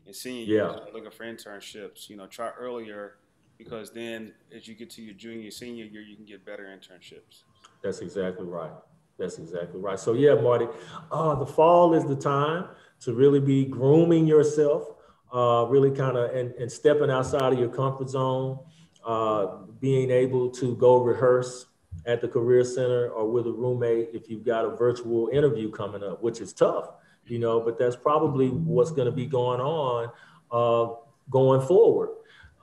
and senior year, yeah. looking for internships. You know, try earlier because then as you get to your junior, senior year, you can get better internships. That's exactly right. That's exactly right. So yeah, Marty, uh, the fall is the time to really be grooming yourself, uh, really kind of and, and stepping outside of your comfort zone, uh, being able to go rehearse at the career center or with a roommate if you've got a virtual interview coming up, which is tough you know, but that's probably what's going to be going on uh, going forward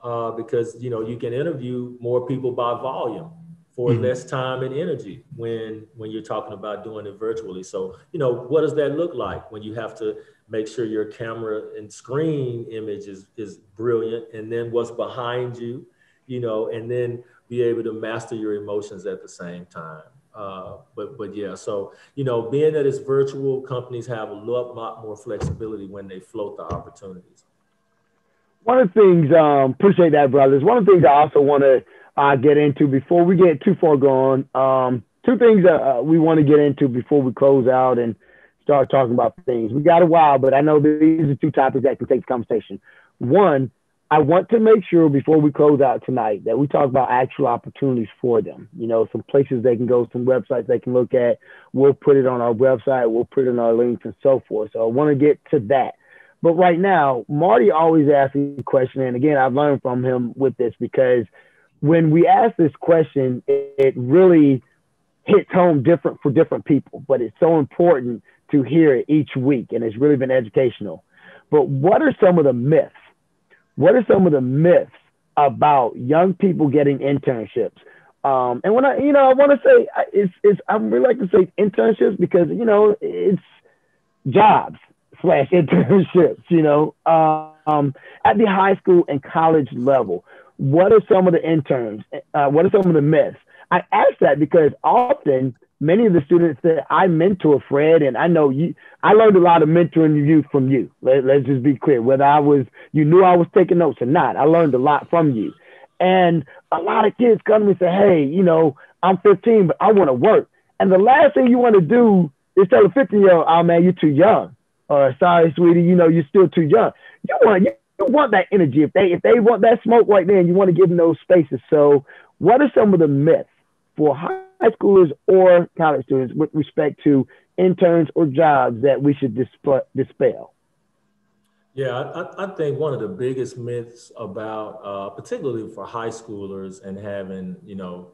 uh, because, you know, you can interview more people by volume. For mm-hmm. less time and energy when when you're talking about doing it virtually. So, you know, what does that look like when you have to make sure your camera and screen image is, is brilliant and then what's behind you, you know, and then be able to master your emotions at the same time. Uh, but but yeah, so you know, being that it's virtual, companies have a lot, lot more flexibility when they float the opportunities. One of the things, um, appreciate that, brothers. One of the things I also want to uh, get into before we get too far gone. Um, two things uh, we want to get into before we close out and start talking about things. We got a while, but I know these are two topics that can take the conversation. One, I want to make sure before we close out tonight that we talk about actual opportunities for them. You know, some places they can go, some websites they can look at. We'll put it on our website, we'll put it on our links and so forth. So I want to get to that. But right now, Marty always asks me a question, and again, I've learned from him with this because when we ask this question, it, it really hits home different for different people, but it's so important to hear it each week, and it's really been educational. But what are some of the myths? What are some of the myths about young people getting internships? Um, and when I, you know, I want to say it's, it's, I really like to say internships because you know it's jobs slash internships. You know, um, at the high school and college level, what are some of the interns? Uh, what are some of the myths? I ask that because often many of the students that I mentor, Fred, and I know you, I learned a lot of mentoring you from you. Let, us just be clear. Whether I was, you knew I was taking notes or not, I learned a lot from you. And a lot of kids come to me and say, hey, you know, I'm 15, but I want to work. And the last thing you want to do is tell a 15 year old, oh man, you're too young. Or sorry, sweetie, you know, you're still too young. You want, you want that energy. If they, if they want that smoke right there, and you want to give them those spaces. So what are some of the myths for high schoolers or college students with respect to interns or jobs that we should dispel? Yeah, I, I, think one of the biggest myths about, uh, particularly for high schoolers and having, you know,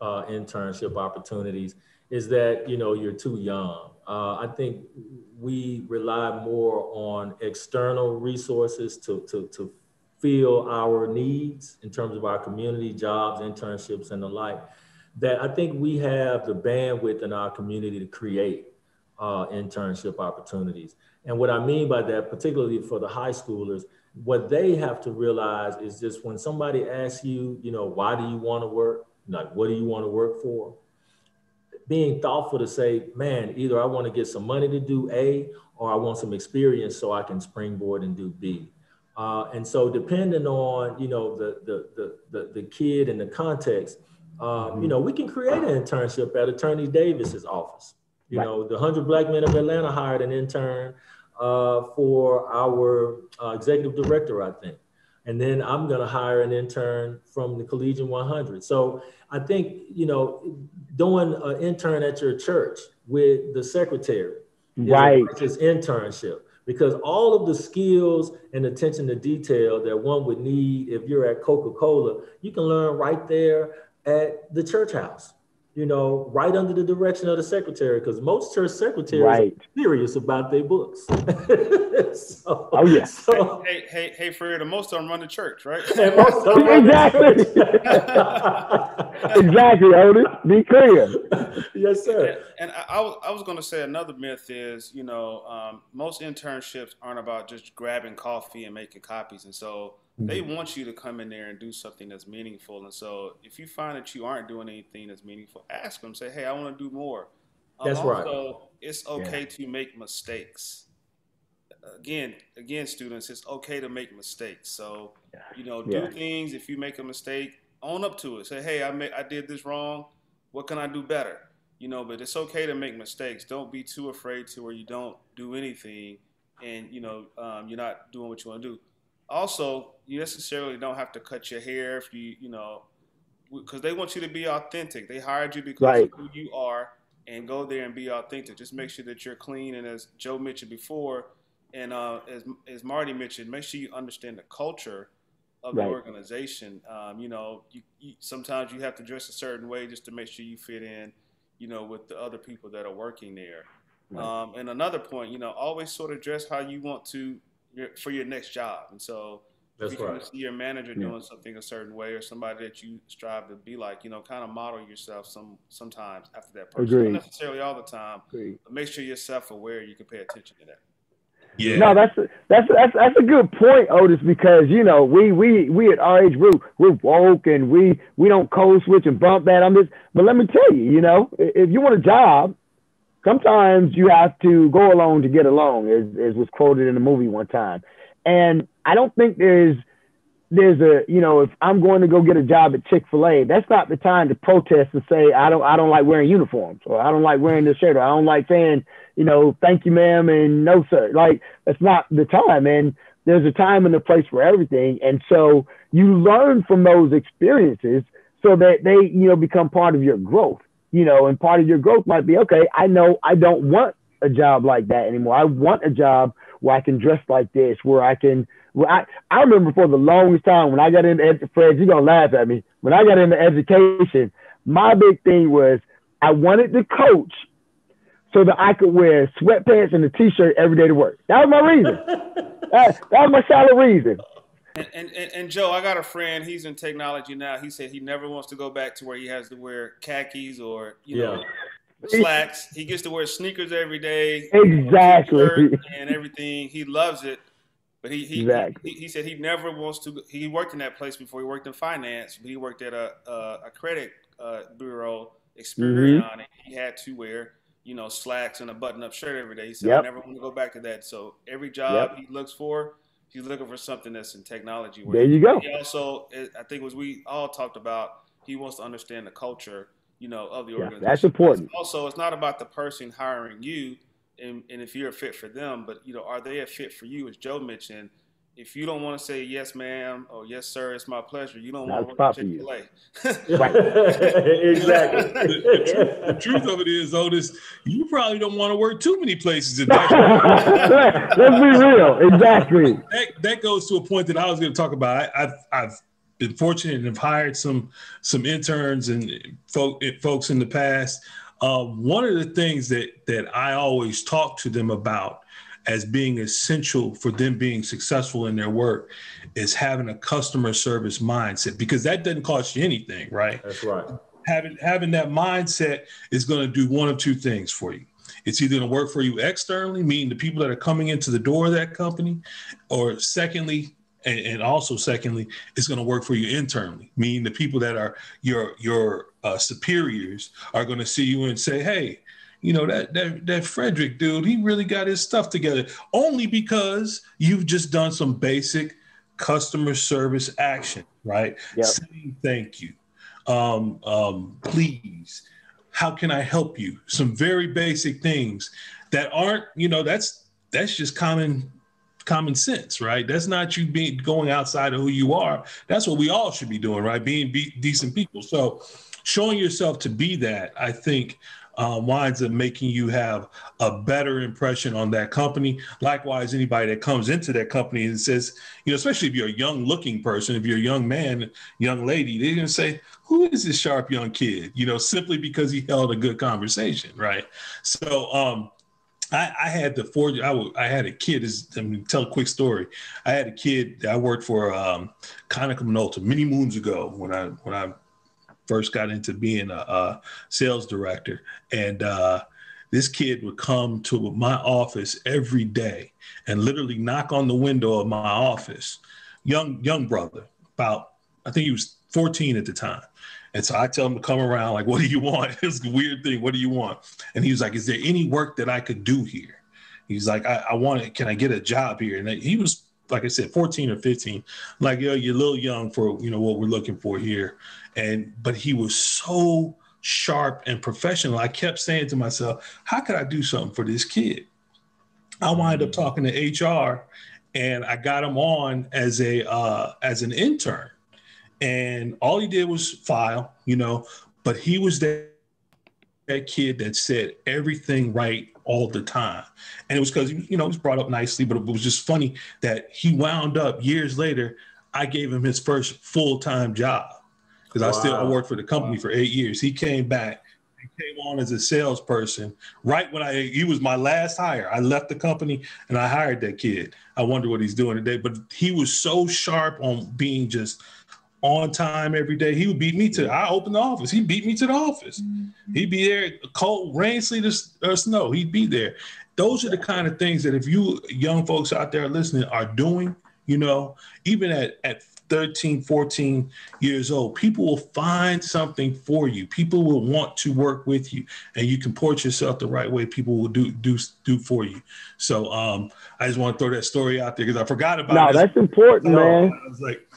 uh, internship opportunities is that, you know, you're too young. Uh, I think we rely more on external resources to, to, to fill our needs in terms of our community, jobs, internships, and the like that I think we have the bandwidth in our community to create uh, internship opportunities. And what I mean by that, particularly for the high schoolers, what they have to realize is just when somebody asks you, you know, why do you want to work? Like, what do you want to work for? Being thoughtful to say, man, either I want to get some money to do A, or I want some experience so I can springboard and do B. Uh, and so, depending on you know the, the the the the kid and the context, um, you know, we can create an internship at Attorney Davis's office. You right. know, the 100 Black Men of Atlanta hired an intern uh, for our uh, executive director, I think. And then I'm going to hire an intern from the Collegiate 100. So I think, you know, doing an intern at your church with the secretary right. is internship because all of the skills and attention to detail that one would need if you're at Coca-Cola, you can learn right there at the church house, you know, right under the direction of the secretary, because most church secretaries right. are serious about their books. so, oh yes. So, hey, hey, hey, Fred, and most of them run the church, right? exactly. exactly, Otis. Be clear. yes, sir. And, and I, I, was going to say another myth is, you know, um, most internships aren't about just grabbing coffee and making copies, and so they mm-hmm. want you to come in there and do something that's meaningful. And so if you find that you aren't doing anything that's meaningful, ask them, say, hey, I want to do more. Um, that's right. So it's okay yeah. to make mistakes. Again, again, students, it's okay to make mistakes. So, you know, do yeah. things. If you make a mistake, own up to it. Say, hey, I made, I did this wrong. What can I do better? You know, but it's okay to make mistakes. Don't be too afraid to where you don't do anything and, you know, um, you're not doing what you want to do also you necessarily don't have to cut your hair if you you know because they want you to be authentic they hired you because right. of who you are and go there and be authentic just make sure that you're clean and as joe mentioned before and uh, as, as marty mentioned make sure you understand the culture of right. the organization um, you know you, you, sometimes you have to dress a certain way just to make sure you fit in you know with the other people that are working there right. um, and another point you know always sort of dress how you want to for your next job. And so That's if you right. see your manager Yeah. doing something a certain way or somebody that you strive to be like, you know, kind of model yourself some sometimes after that person. Agreed. Not necessarily all the time, Agreed. but make sure you're self-aware. You can pay attention to that. Yeah. No, that's that's that's that's a good point, Otis, because you know we we we at our age we're we're woke and we we don't code switch and bump that. I'm just, but let me tell you, you know, if you want a job, sometimes you have to go alone to get along, as as was quoted in a movie one time. And I don't think there's there's a you know if I'm going to go get a job at Chick Fil A, that's not the time to protest and say I don't I don't like wearing uniforms or I don't like wearing this shirt or I don't like saying you know thank you ma'am and no sir. Like that's not the time. And there's a time and a place for everything. And so you learn from those experiences so that they you know become part of your growth. You know, and part of your growth might be okay. I know I don't want a job like that anymore. I want a job where I can dress like this, where I can. Well, I, I remember for the longest time when I got into ed- Fred, you're gonna laugh at me. When I got into education, my big thing was I wanted to coach so that I could wear sweatpants and a t-shirt every day to work. That was my reason. that, that was my solid reason. And, and, and, Joe, I got a friend. He's in technology now. He said he never wants to go back to where he has to wear khakis or you know slacks. He gets to wear sneakers every day, Exactly. and everything. He loves it. But he he, Exactly. he he said he never wants to. He worked in that place before. He worked in finance, but he worked at a a, a credit uh, bureau, Experian, Mm-hmm. and he had to wear you know slacks and a button-up shirt every day. He said Yep. I never want to go back to that. So every job he looks for, he's looking for something that's in technology. where There you go. He also, I think, as we all talked about, he wants to understand the culture, you know, of the Yeah, organization. that's important. Also, it's not about the person hiring you, and, and if you're a fit for them, but you know, are they a fit for you? As Joe mentioned, if you don't want to say yes, ma'am, or yes, sir, it's my pleasure, you don't Not want to work spot at for you. Chick-fil-A. exactly. the truth of it is, Otis, you probably don't want to work too many places. If that, Let's be real. Exactly. that, that goes to a point that I was going to talk about. I, I've, I've been fortunate and have hired some some interns and folk, folks in the past. Um, one of the things that that I always talk to them about as being essential for them being successful in their work is having a customer service mindset because that doesn't cost you anything, right? That's right. having having that mindset is going to do one of two things for you. It's either going to work for you externally, meaning the people that are coming into the door of that company, or secondly, and, and also secondly, it's going to work for you internally, meaning the people that are your your uh, superiors are going to see you and say, "Hey, you know that that that Fredrick dude, he really got his stuff together." Only because you've just done some basic customer service action, right? Yep. Saying thank you um, um, please, how can I help you? Some very basic things that aren't, you know, that's that's just common common sense, right? That's not you being going outside of who you are. That's what we all should be doing, right? Being be, decent people. So showing yourself to be that, I think, um, winds up making you have a better impression on that company. Likewise, anybody that comes into that company and says, you know, especially if you're a young looking person, if you're a young man, young lady, they're going to say, who is this sharp young kid? You know, simply because he held a good conversation, right? So, um, I, I had the four. I, w- I had a kid. Is I mean, tell a quick story. I had a kid. I worked for um, Konica Minolta many moons ago when I when I first got into being a, a sales director, and uh, this kid would come to my office every day and literally knock on the window of my office. Young young brother, about I think he was 14 at the time. And so I tell him to come around, like, what do you want? It's a weird thing. What do you want? And he was like, Is there any work that I could do here? He's like, I, I want it. Can I get a job here? And he was, like I said, 14 or 15. Like, yo, you're a little young for, you know, what we're looking for here. And but he was so sharp and professional. I kept saying to myself, how could I do something for this kid? I wind up talking to HR and I got him on as a uh, as an intern and all he did was file, you know, but he was that, that kid that said everything right all the time. And it was because, you know, he was brought up nicely, but it was just funny that he wound up years later, I gave him his first full time job because I still I worked for the company for eight years. He came back, came on as a salesperson right when I he was my last hire. I left the company and I hired that kid. I wonder what he's doing today, but he was so sharp on being just on time every day. He would beat me to. I opened the office. He beat me to the office. Mm-hmm. He'd be there, cold, rain, sleet, or snow. He'd be there. Those are the kind of things that if you young folks out there listening are doing, you know, even at at 13, 14 years old, people will find something for you. People will want to work with you, and you can port yourself the right way. People will do do do for you. So, um, I just want to throw that story out there because I forgot about. No, that's important, man. I was like,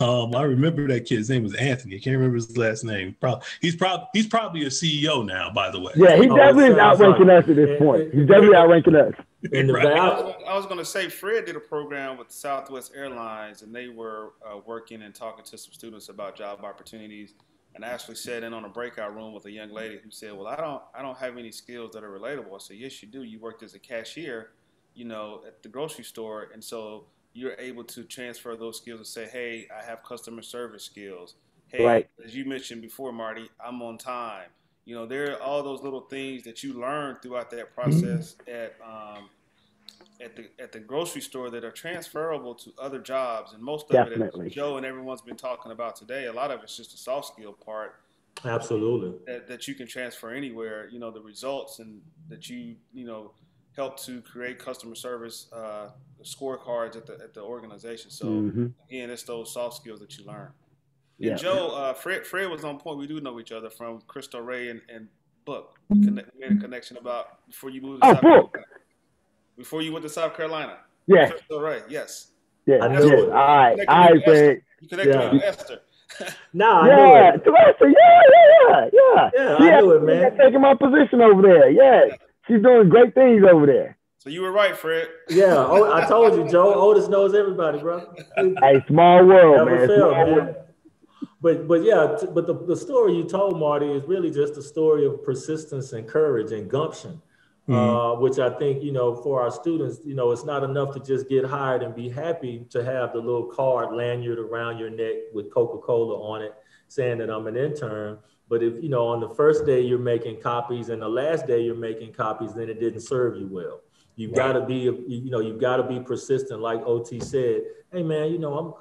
um, I remember that kid's name was Anthony. I can't remember his last name. Probably he's probably he's probably a CEO now, by the way. Yeah, he oh, definitely is outranking us at this point. He's definitely outranking us. In the right. I, was, I was going to say, Fred did a program with Southwest Airlines, and they were uh, working and talking to some students about job opportunities. And I actually sat in on a breakout room with a young lady who said, "Well, I don't, I don't have any skills that are relatable." I said, "Yes, you do. You worked as a cashier, you know, at the grocery store, and so you're able to transfer those skills and say, "Hey, I have customer service skills. Hey, right. as you mentioned before, Marty, I'm on time." You know, there are all those little things that you learn throughout that process mm-hmm. at um, at the at the grocery store that are transferable to other jobs, and most of Definitely. it, Joe and everyone's been talking about today, a lot of it's just a soft skill part. Absolutely. That, that you can transfer anywhere. You know, the results and that you you know help to create customer service uh, scorecards at the at the organization. So mm-hmm. again, it's those soft skills that you learn. And yeah. Joe, uh, Fred, Fred was on point. We do know each other from Cristo Rey and, and Book. We, connect, we made a connection about before you moved. To oh, South Book. Carolina. Before you went to South Carolina. Yeah. Cristo Rey. Yes. Yeah. I knew it. All right. All right, Fred. You connected yeah. with Esther. no, I yeah, to Esther. Yeah, yeah, yeah. Yeah, I knew it, man. Taking my position over there. Yeah. She's doing great things over there. So you were right, Fred. Yeah, oh, I told you, Joe. Otis knows everybody, bro. Hey, small world, man. Failed, small man. World. But but yeah, t- but the, the story you told Marty is really just a story of persistence and courage and gumption. Mm-hmm. Uh, which I think, you know, for our students, you know, it's not enough to just get hired and be happy to have the little card lanyard around your neck with Coca-Cola on it saying that I'm an intern. But if, you know, on the first day you're making copies and the last day you're making copies, then it didn't serve you well. You've got to be, you know, you've got to be persistent. Like OT said, hey man, you know, I'm,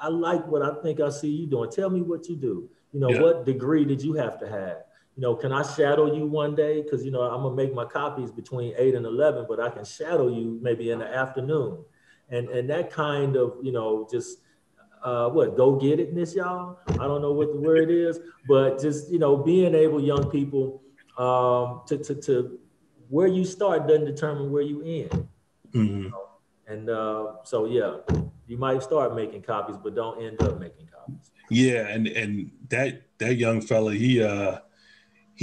I, I like what I think I see you doing. Tell me what you do. You know, yeah. what degree did you have to have? You know, can I shadow you one day? Because you know, I'm gonna make my copies between eight and eleven, but I can shadow you maybe in the afternoon, and and that kind of, you know, just uh, what go get itness, y'all. I don't know what the word is, but just you know, being able, young people, um, to to to where you start doesn't determine where you end. Mm-hmm. You know? And uh, so, yeah, you might start making copies, but don't end up making copies. Yeah, and and that that young fella, he uh,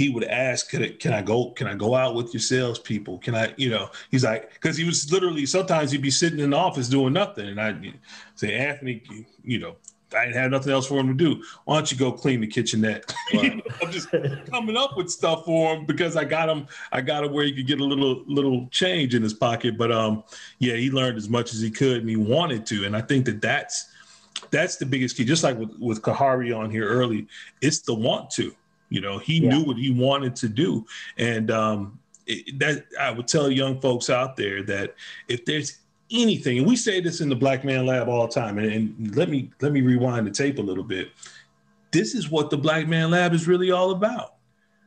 he would ask, can I, can I go? Can I go out with your salespeople? Can I, you know? He's like, because he was literally sometimes he'd be sitting in the office doing nothing, and I'd say, Anthony, you know, I didn't have nothing else for him to do. Why don't you go clean the kitchenette? Right. I'm just coming up with stuff for him because I got him. I got him where he could get a little little change in his pocket. But um, yeah, he learned as much as he could, and he wanted to. And I think that that's that's the biggest key. Just like with with Khari on here early, it's the want to. You know, he yeah. knew what he wanted to do, and um, it, that I would tell young folks out there that if there's anything, and we say this in the Black Man Lab all the time, and, and let me let me rewind the tape a little bit. This is what the Black Man Lab is really all about,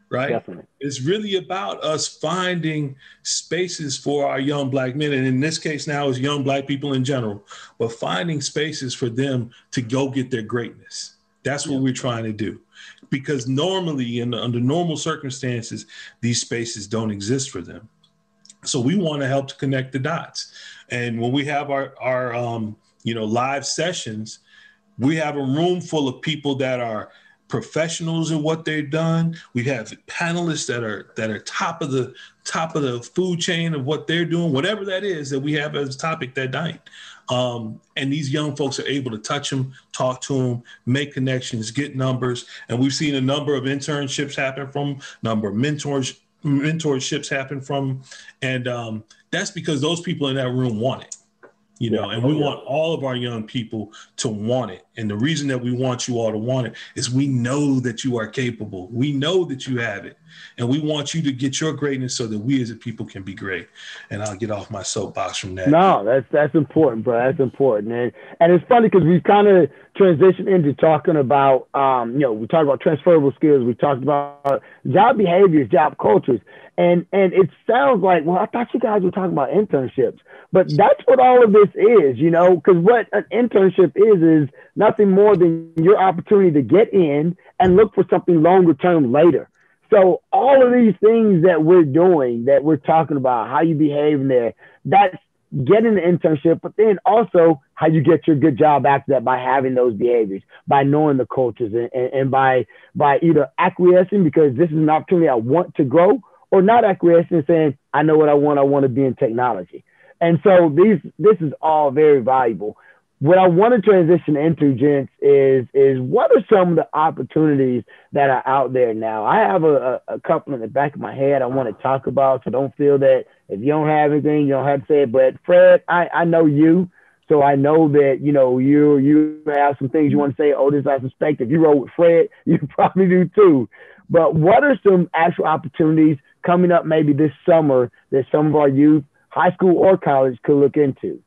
right? Definitely. It's really about us finding spaces for our young black men, and in this case now is young black people in general, but finding spaces for them to go get their greatness. That's what yeah. we're trying to do. Because normally, in under normal circumstances, these spaces don't exist for them. So we want to help to connect the dots. And when we have our our um, you know live sessions, we have a room full of people that are professionals in what they've done. We have panelists that are that are top of the top of the food chain of what they're doing, whatever that is that we have as a topic that night. Um, and these young folks are able to touch them, talk to them, make connections, get numbers. And we've seen a number of internships happen from, number of mentors mentorships happen from, and um, that's because those people in that room want it, you know, and we want all of our young people to want it. And the reason that we want you all to want it is we know that you are capable. We know that you have it. And we want you to get your greatness so that we as a people can be great. And I'll get off my soapbox from that. No, that's that's important, bro. That's important. And and it's funny because we've kind of transitioned into talking about um, you know, we talked about transferable skills, we talked about job behaviors, job cultures. And and it sounds like, well, I thought you guys were talking about internships. But that's what all of this is, you know, because what an internship is is nothing more than your opportunity to get in and look for something longer term later. So all of these things that we're doing, that we're talking about, how you behave in there, that's getting the internship, but then also how you get your good job after that by having those behaviors, by knowing the cultures and, and, and by by either acquiescing because this is an opportunity I want to grow or not acquiescing and saying, I know what I want, I want to be in technology. And so these this is all very valuable. What I want to transition into, gents, is is what are some of the opportunities that are out there now? I have a, a, couple in the back of my head I want to talk about, so don't feel that if you don't have anything, you don't have to say it. But Fred, I, I know you, so I know that you know you you have some things you want to say. Oh, this I suspect if you roll with Fred, you probably do too. But what are some actual opportunities coming up maybe this summer that some of our youth high school or college could look into?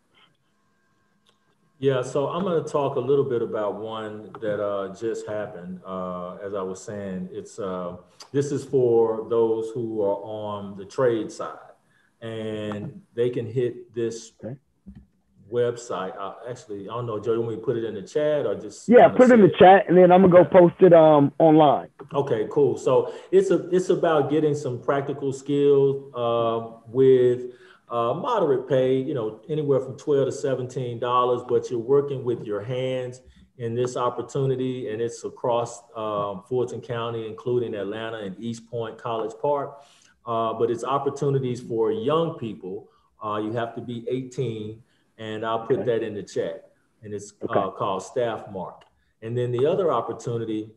Yeah, so I'm going to talk a little bit about one that uh, just happened. Uh, as I was saying, it's uh, this is for those who are on the trade side, and they can hit this okay. website. Uh, actually, I don't know, Joe. You want me to put it in the chat or just? Yeah, put it in the it? chat, and then I'm gonna go post it um, online. Okay, cool. So it's a it's about getting some practical skills uh, with uh, moderate pay, you know, anywhere from 12 to 17 dollars, but you're working with your hands in this opportunity, and it's across um, Fulton County, including Atlanta and East Point College Park. Uh, but it's opportunities for young people. Uh, you have to be 18, and I'll put okay. that in the chat. And it's uh, called Staffmark. And then the other opportunity,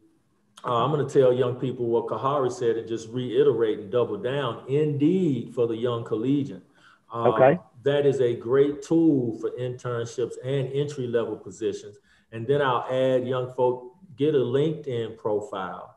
uh, I'm going to tell young people what Khari said and just reiterate and double down. Indeed, for the young collegian, Okay. Um, that is a great tool for internships and entry level positions. And then I'll add young folk get a LinkedIn profile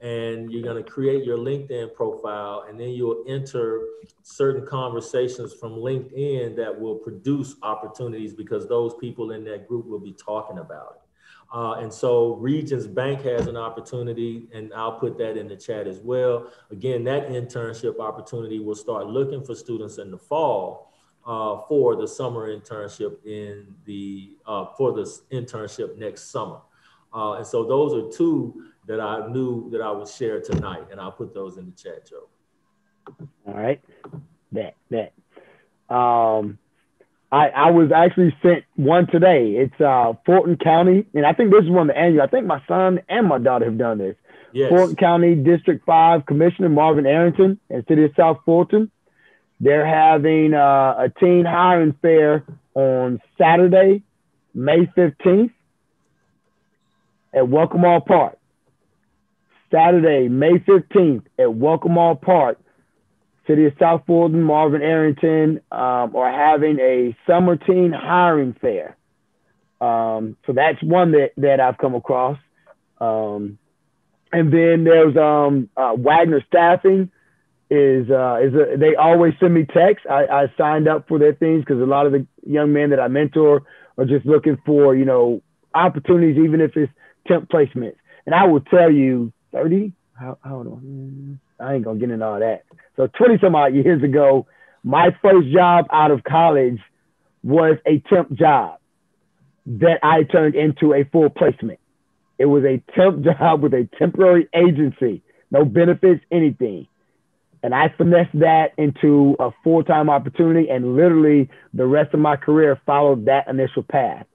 and you're going to create your LinkedIn profile and then you'll enter certain conversations from LinkedIn that will produce opportunities because those people in that group will be talking about it. Uh, and so Regions Bank has an opportunity, and I'll put that in the chat as well. Again, that internship opportunity will start looking for students in the fall uh, for the summer internship in the uh, for the internship next summer. Uh, and so those are two that I knew that I would share tonight, and I'll put those in the chat, Joe. All right, that that. Um, I, I was actually sent one today. It's uh, Fulton County, and I think this is one of the annual. I think my son and my daughter have done this. Yes. Fulton County District 5 Commissioner Marvin Arrington and City of South Fulton. They're having uh, a teen hiring fair on Saturday, May 15th at Welcome All Park. Saturday, May 15th at Welcome All Park. City of South Fulton, Marvin Arrington um, are having a summer teen hiring fair. Um, so that's one that, that I've come across. Um, and then there's um, uh, Wagner Staffing is uh, is a, they always send me texts. I, I signed up for their things because a lot of the young men that I mentor are just looking for you know opportunities, even if it's temp placements. And I will tell you, thirty. How, hold on, I ain't gonna get into all that. So 20 some odd years ago, my first job out of college was a temp job that I turned into a full placement. It was a temp job with a temporary agency, no benefits, anything. And I finessed that into a full time opportunity, and literally the rest of my career followed that initial path.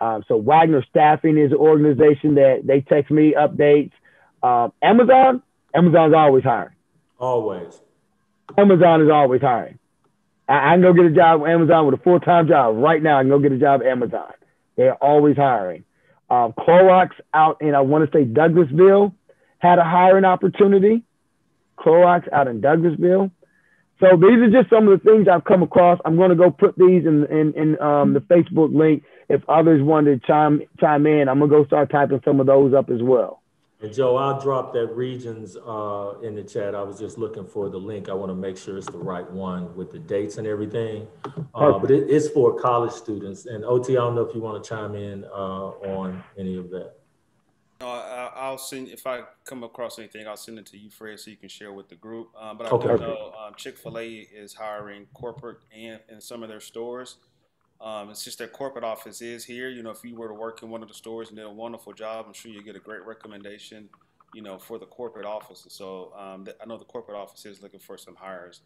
Um, so Wagner Staffing is an organization that they text me updates. Um, Amazon, Amazon's always hiring. Always. Amazon is always hiring. I, I can go get a job with Amazon with a full time job right now. I can go get a job at Amazon. They're always hiring. Um, Clorox out in I want to say Douglasville had a hiring opportunity. Clorox out in Douglasville. So these are just some of the things I've come across. I'm going to go put these in in, in um, the Facebook link. if others want to chime chime in, I'm gonna go start typing some of those up as well. And Joe, I'll drop that regions uh, in the chat. I was just looking for the link. I want to make sure it's the right one with the dates and everything. Uh, but it, it's for college students. And OT, I don't know if you want to chime in uh, on any of that. No, I, will send if I come across anything, I'll send it to you, Fred, so you can share with the group. Um, but I okay. do know um, Chick Fil A is hiring corporate and in some of their stores. Um, it's just their corporate office is here. You know, if you were to work in one of the stores and did a wonderful job, I'm sure you get a great recommendation. You know, for the corporate office. So um, th- I know the corporate office is looking for some hires,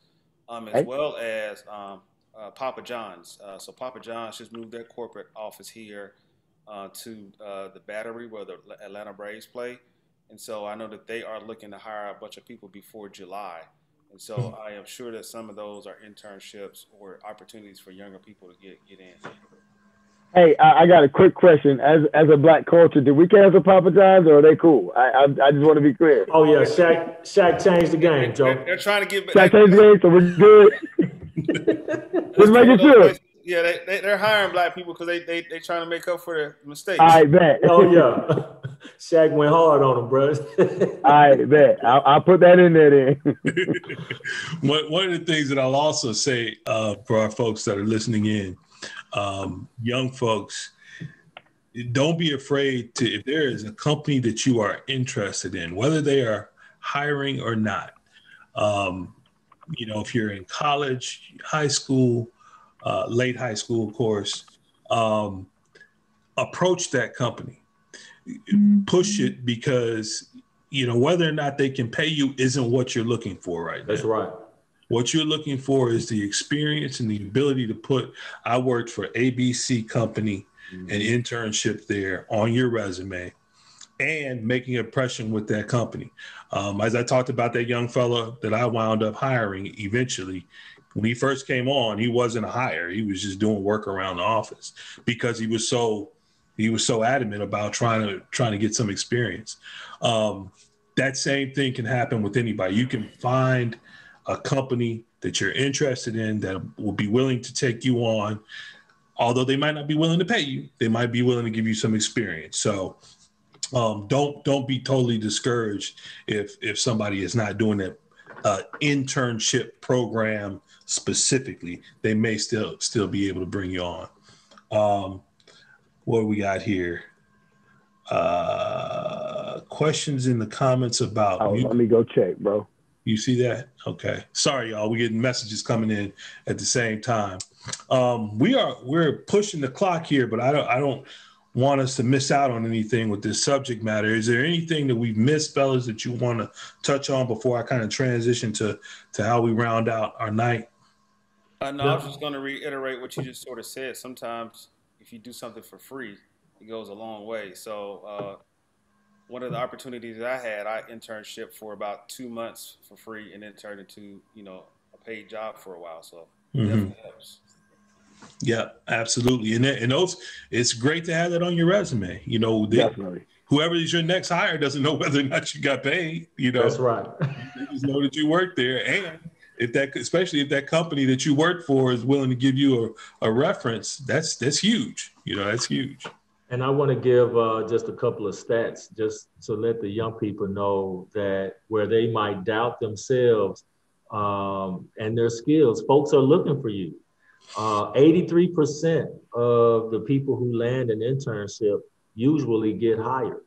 um, as well as um, uh, Papa John's. Uh, so Papa John's just moved their corporate office here uh, to uh, the Battery where the Atlanta Braves play, and so I know that they are looking to hire a bunch of people before July. And so mm-hmm. I am sure that some of those are internships or opportunities for younger people to get get in. Hey, I, I got a quick question. As as a black culture, did we cancel Papa John's or are they cool? I I, I just want to be clear. Oh yeah, Shaq Shaq changed the game, Joe. They're, they're trying to get Shaq changed the game, so we're good. just making sure. Yeah, they, they they're hiring black people because they they they trying to make up for their mistakes. I bet. oh yeah. Shaq went hard on him, bro. I bet. I'll, I'll, put that in there then. one, one of the things that I'll also say uh, for our folks that are listening in, um, young folks, don't be afraid to, if there is a company that you are interested in, whether they are hiring or not, um, you know, if you're in college, high school, uh, late high school, of course, um, approach that company push it because you know whether or not they can pay you isn't what you're looking for right that's now. right what you're looking for is the experience and the ability to put i worked for abc company mm-hmm. an internship there on your resume and making an impression with that company um, as i talked about that young fella that i wound up hiring eventually when he first came on he wasn't a hire he was just doing work around the office because he was so he was so adamant about trying to trying to get some experience. Um, that same thing can happen with anybody. You can find a company that you're interested in that will be willing to take you on, although they might not be willing to pay you. They might be willing to give you some experience. So um, don't don't be totally discouraged if if somebody is not doing that uh, internship program specifically. They may still still be able to bring you on. Um, what we got here? Uh, questions in the comments about. Oh, let me go check, bro. You see that? Okay. Sorry, y'all. We're getting messages coming in at the same time. Um, we are we're pushing the clock here, but I don't I don't want us to miss out on anything with this subject matter. Is there anything that we've missed, fellas, that you want to touch on before I kind of transition to to how we round out our night? Uh, no, I was just going to reiterate what you just sort of said. Sometimes if you do something for free, it goes a long way. So uh, one of the opportunities that I had, I internship for about two months for free, and then turned into you know a paid job for a while. So mm-hmm. definitely helps. Yeah, absolutely. And and those, it's great to have that on your resume. You know, they, definitely. Whoever is your next hire doesn't know whether or not you got paid. You know, that's right. they just know that you worked there, and if that especially if that company that you work for is willing to give you a, a reference that's that's huge. You know that's huge. And i want to give uh, just a couple of stats just to let the young people know that where they might doubt themselves um, and their skills folks are looking for you. Uh, 83% of the people who land an internship usually get hired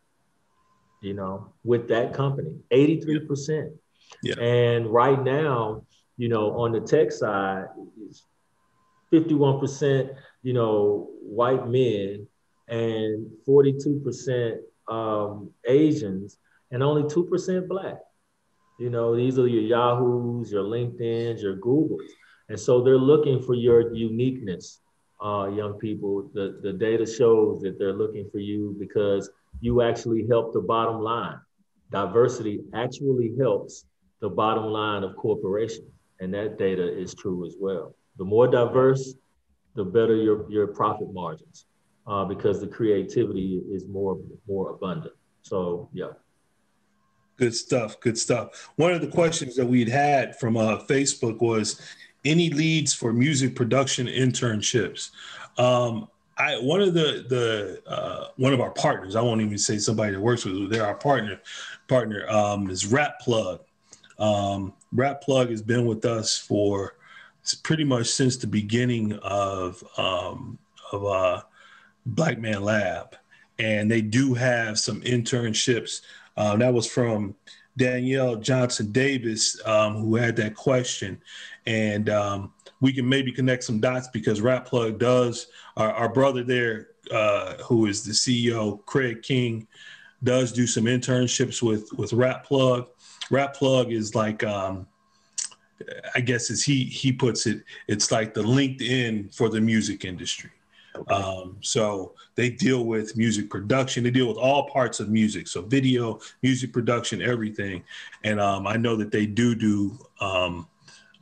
you know with that company 83% yeah. And right now, you know, on the tech side, it's 51%, you know, white men and 42% um, Asians and only 2% black. You know, these are your Yahoos, your LinkedIn's, your Googles. And so they're looking for your uniqueness, uh, young people. The, the data shows that they're looking for you because you actually help the bottom line. Diversity actually helps the bottom line of corporations and that data is true as well. The more diverse, the better your, your profit margins uh, because the creativity is more more abundant. So yeah. Good stuff. Good stuff. One of the questions that we'd had from uh, Facebook was any leads for music production internships. Um, I one of the the uh, one of our partners. I won't even say somebody that works with. They're our partner. Partner um, is Rap Plug. Um, Rap Plug has been with us for pretty much since the beginning of um, of uh, Black Man Lab, and they do have some internships. Uh, that was from Danielle Johnson Davis, um, who had that question, and um, we can maybe connect some dots because Rap Plug does. Our, our brother there, uh, who is the CEO, Craig King, does do some internships with with Rap Plug. Rap Plug is like, um, I guess as he he puts it, it's like the LinkedIn for the music industry. Um, so they deal with music production. They deal with all parts of music, so video, music production, everything. And um, I know that they do do um,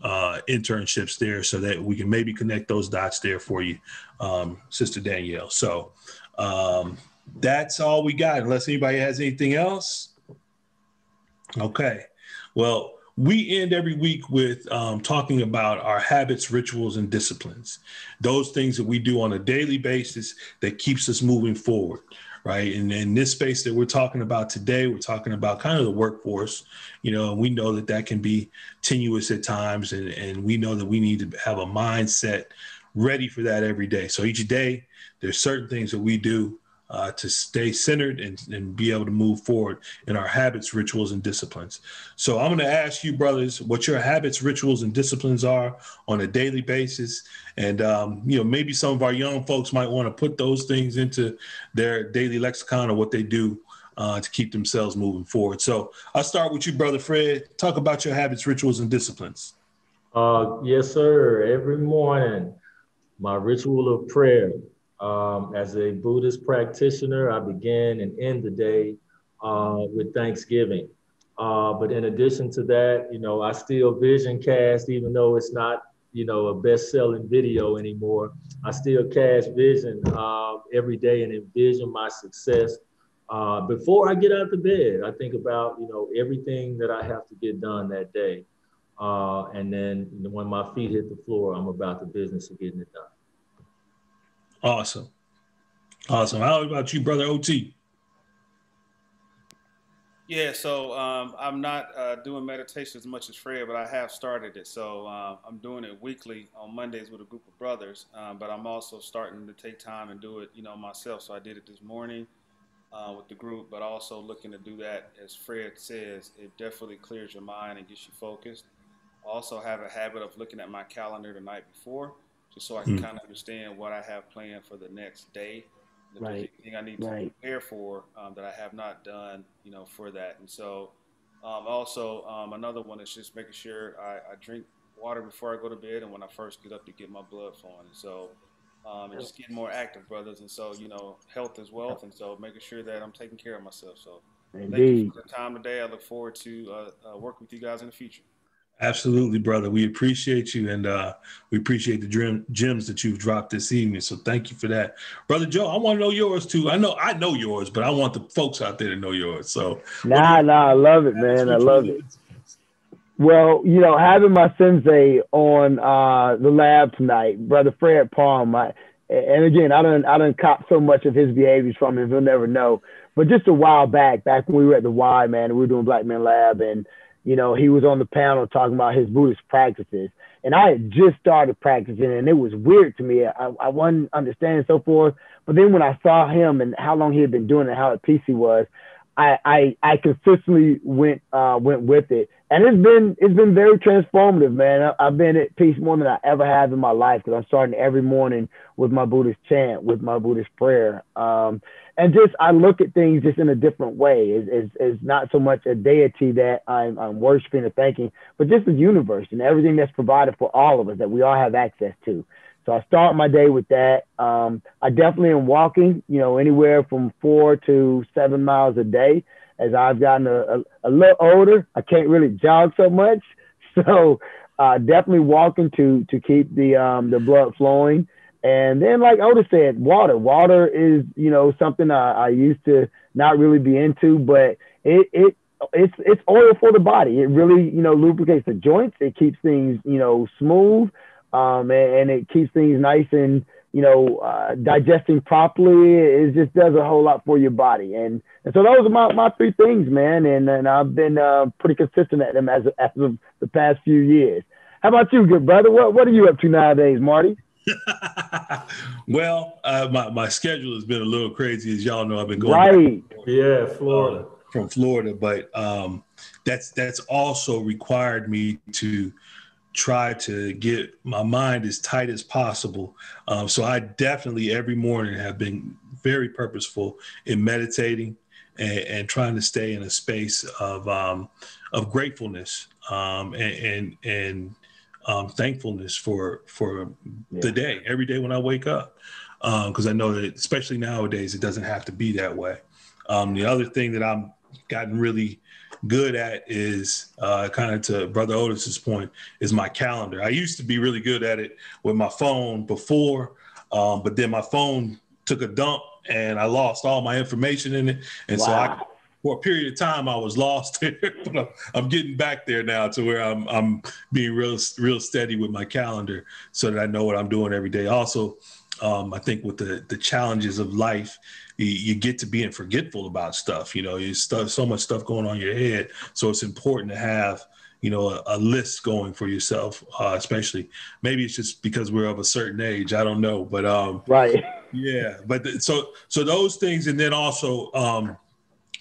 uh, internships there, so that we can maybe connect those dots there for you, um, Sister Danielle. So um, that's all we got. Unless anybody has anything else. Okay. Well, we end every week with um, talking about our habits, rituals, and disciplines. Those things that we do on a daily basis that keeps us moving forward, right? And in this space that we're talking about today, we're talking about kind of the workforce. You know, we know that that can be tenuous at times, and, and we know that we need to have a mindset ready for that every day. So each day, there's certain things that we do uh, to stay centered and, and be able to move forward in our habits, rituals, and disciplines. So I'm going to ask you, brothers, what your habits, rituals, and disciplines are on a daily basis. And, um, you know, maybe some of our young folks might want to put those things into their daily lexicon or what they do uh, to keep themselves moving forward. So I'll start with you, brother Fred. Talk about your habits, rituals, and disciplines. Uh, yes, sir. Every morning, my ritual of prayer. Um, as a Buddhist practitioner, I begin and end the day uh, with Thanksgiving. Uh, but in addition to that, you know, I still vision cast, even though it's not, you know, a best-selling video anymore. I still cast vision uh, every day and envision my success. Uh, before I get out of bed, I think about, you know, everything that I have to get done that day. Uh, and then when my feet hit the floor, I'm about the business of getting it done. Awesome. Awesome. How about you, brother OT? Yeah, so um, I'm not uh, doing meditation as much as Fred, but I have started it. So uh, I'm doing it weekly on Mondays with a group of brothers. Um, but I'm also starting to take time and do it, you know, myself. So I did it this morning uh, with the group, but also looking to do that, as Fred says, it definitely clears your mind and gets you focused. Also have a habit of looking at my calendar the night before just so I can mm. kind of understand what I have planned for the next day. The right. thing I need to right. prepare for um, that I have not done, you know, for that. And so, um, also um, another one is just making sure I, I, drink water before I go to bed and when I first get up to get my blood flowing. And so, um, and just getting more active, brothers. And so, you know, health is wealth, and so making sure that I'm taking care of myself. So, Indeed. thank you for the time today. I look forward to uh, uh, working with you guys in the future. Absolutely, brother. We appreciate you and uh, we appreciate the dream, gems that you've dropped this evening. So thank you for that. Brother Joe, I want to know yours too. I know I know yours, but I want the folks out there to know yours. So Nah, nah, I love it, man. I love it. Well, you know, having my sensei on uh, the lab tonight, brother Fred Parham, I, and again, I don't I don't cop so much of his behaviors from him, he'll never know. But just a while back, back when we were at the Y, man, we were doing Black Man Lab and you know, he was on the panel talking about his Buddhist practices. And I had just started practicing and it was weird to me. I, I wasn't understanding so forth. But then when I saw him and how long he had been doing it, how at peace he was, I, I, I consistently went uh, went with it, and it's been it's been very transformative, man. I, have been at peace more than I ever have in my life because I'm starting every morning with my Buddhist chant, with my Buddhist prayer, um, and just I look at things just in a different way. It's, it's not so much a deity that I'm, I'm worshiping or thanking, but just the universe and everything that's provided for all of us that we all have access to. So I start my day with that. Um, I definitely am walking, you know, anywhere from four to seven miles a day. As I've gotten a, a, a little older, I can't really jog so much. So uh, definitely walking to to keep the um, the blood flowing. And then, like Otis said, water. Water is, you know, something I, I used to not really be into, but it, it it's it's oil for the body. It really, you know, lubricates the joints. It keeps things, you know, smooth. um, and, and, it keeps things nice and you know uh, digesting properly. It just does a whole lot for your body, and and so those are my, my three things, man. And and I've been uh, pretty consistent at them as as of the past few years. How about you, good brother? What what are you up to nowadays, Marty? well, uh, my my schedule has been a little crazy, as y'all know. I've been going right, yeah, Florida, uh, from Florida, but um, that's that's also required me to try to get my mind as tight as possible. Um, so I definitely every morning have been very purposeful in meditating and, and trying to stay in a space of um, of gratefulness um, and and, and um, thankfulness for for yeah. the day every day when I wake up because um, I know that especially nowadays it doesn't have to be that way. Um, the other thing that I'm gotten really good at is uh, kind of to Brother Otis's point is my calendar. I used to be really good at it with my phone before, um, but then my phone took a dump and I lost all my information in it, and wow. so I for a period of time I was lost there, but I'm, I'm, getting back there now to where I'm I'm being real real steady with my calendar so that I know what I'm doing every day. Also, um, I think with the the challenges of life, you, you, get to being forgetful about stuff. You know, you stuff so much stuff going on in your head, so it's important to have you know a, a list going for yourself, uh, especially maybe it's just because we're of a certain age. I don't know, but um, right. Yeah, but th- so so those things, and then also um,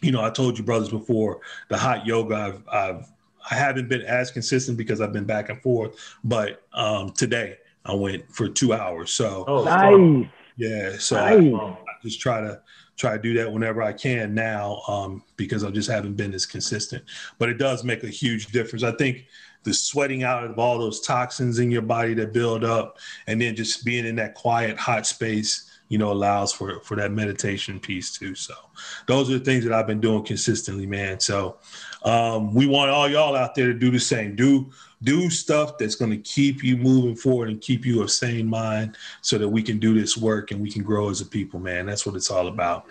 you know, I told you brothers before the hot yoga. I've, I've I haven't been as consistent because I've been back and forth, but um, today I went for two hours. So oh, nice. Yeah, so nice. I, I, just try to try to do that whenever I can now um, because I just haven't been as consistent. But it does make a huge difference. I think the sweating out of all those toxins in your body that build up, and then just being in that quiet, hot space you know, allows for for that meditation piece too. So those are the things that I've been doing consistently, man. So um, we want all y'all out there to do the same. Do do stuff that's going to keep you moving forward and keep you a sane mind, so that we can do this work and we can grow as a people, man. That's what it's all about.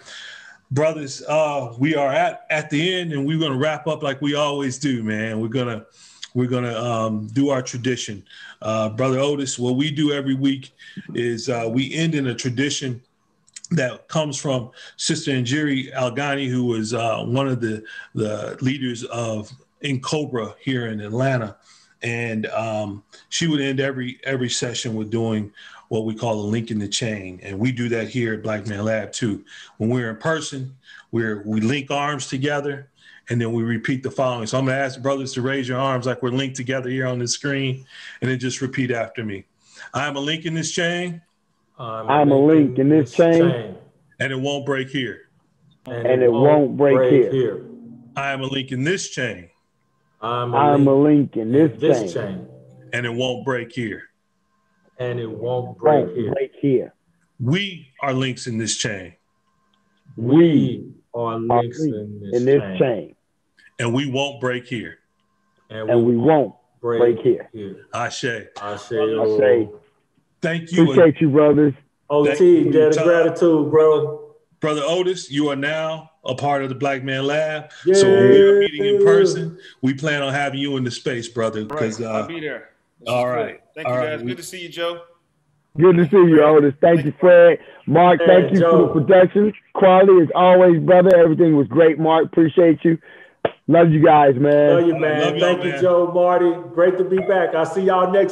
Brothers, uh, we are at at the end, and we're going to wrap up like we always do, man. We're gonna we're going to um, do our tradition. Uh, Brother Otis, what we do every week is uh, we end in a tradition that comes from Sister Injiri Algani, who was uh, one of the, the leaders of N'COBRA here in Atlanta. And um, she would end every every session with doing what we call a link in the chain. And we do that here at Black Man Lab too. When we're in person, we're we link arms together and then we repeat the following. So I'm going to ask brothers to raise your arms like we're linked together here on the screen, and then just repeat after me. I'm a link in this chain. I'm, I'm a link in this chain, chain, and it won't break here. And, and it, it, won't break, break here. here. I am a link in this chain. I'm a, I'm link, a link in this, in this chain. chain. and it won't break here. And it won't break won't here. Break here. We are links in this chain. We are links, in this, in this chain. chain and we won't break here. And we, and we won't break, break here. here. Ashe. Ashe. Ashe. Thank you. Appreciate you, brothers. OT, debt of gratitude, bro. Brother Otis, you are now a part of the Black Man Lab. Yeah. So when we are meeting in person, we plan on having you in the space, brother. Because right. uh, I'll be there. This all right. Thank all you guys. Right. Good to see you, Joe. Good to see you, Otis. Thank you, Fred. Mark, thank you Joe. for the production. Quality as always, brother. Everything was great, Mark. Appreciate you. Love you guys, man. Love you, man. Love Thank you, man. Joe, Marty. Great to be back. I'll see y'all next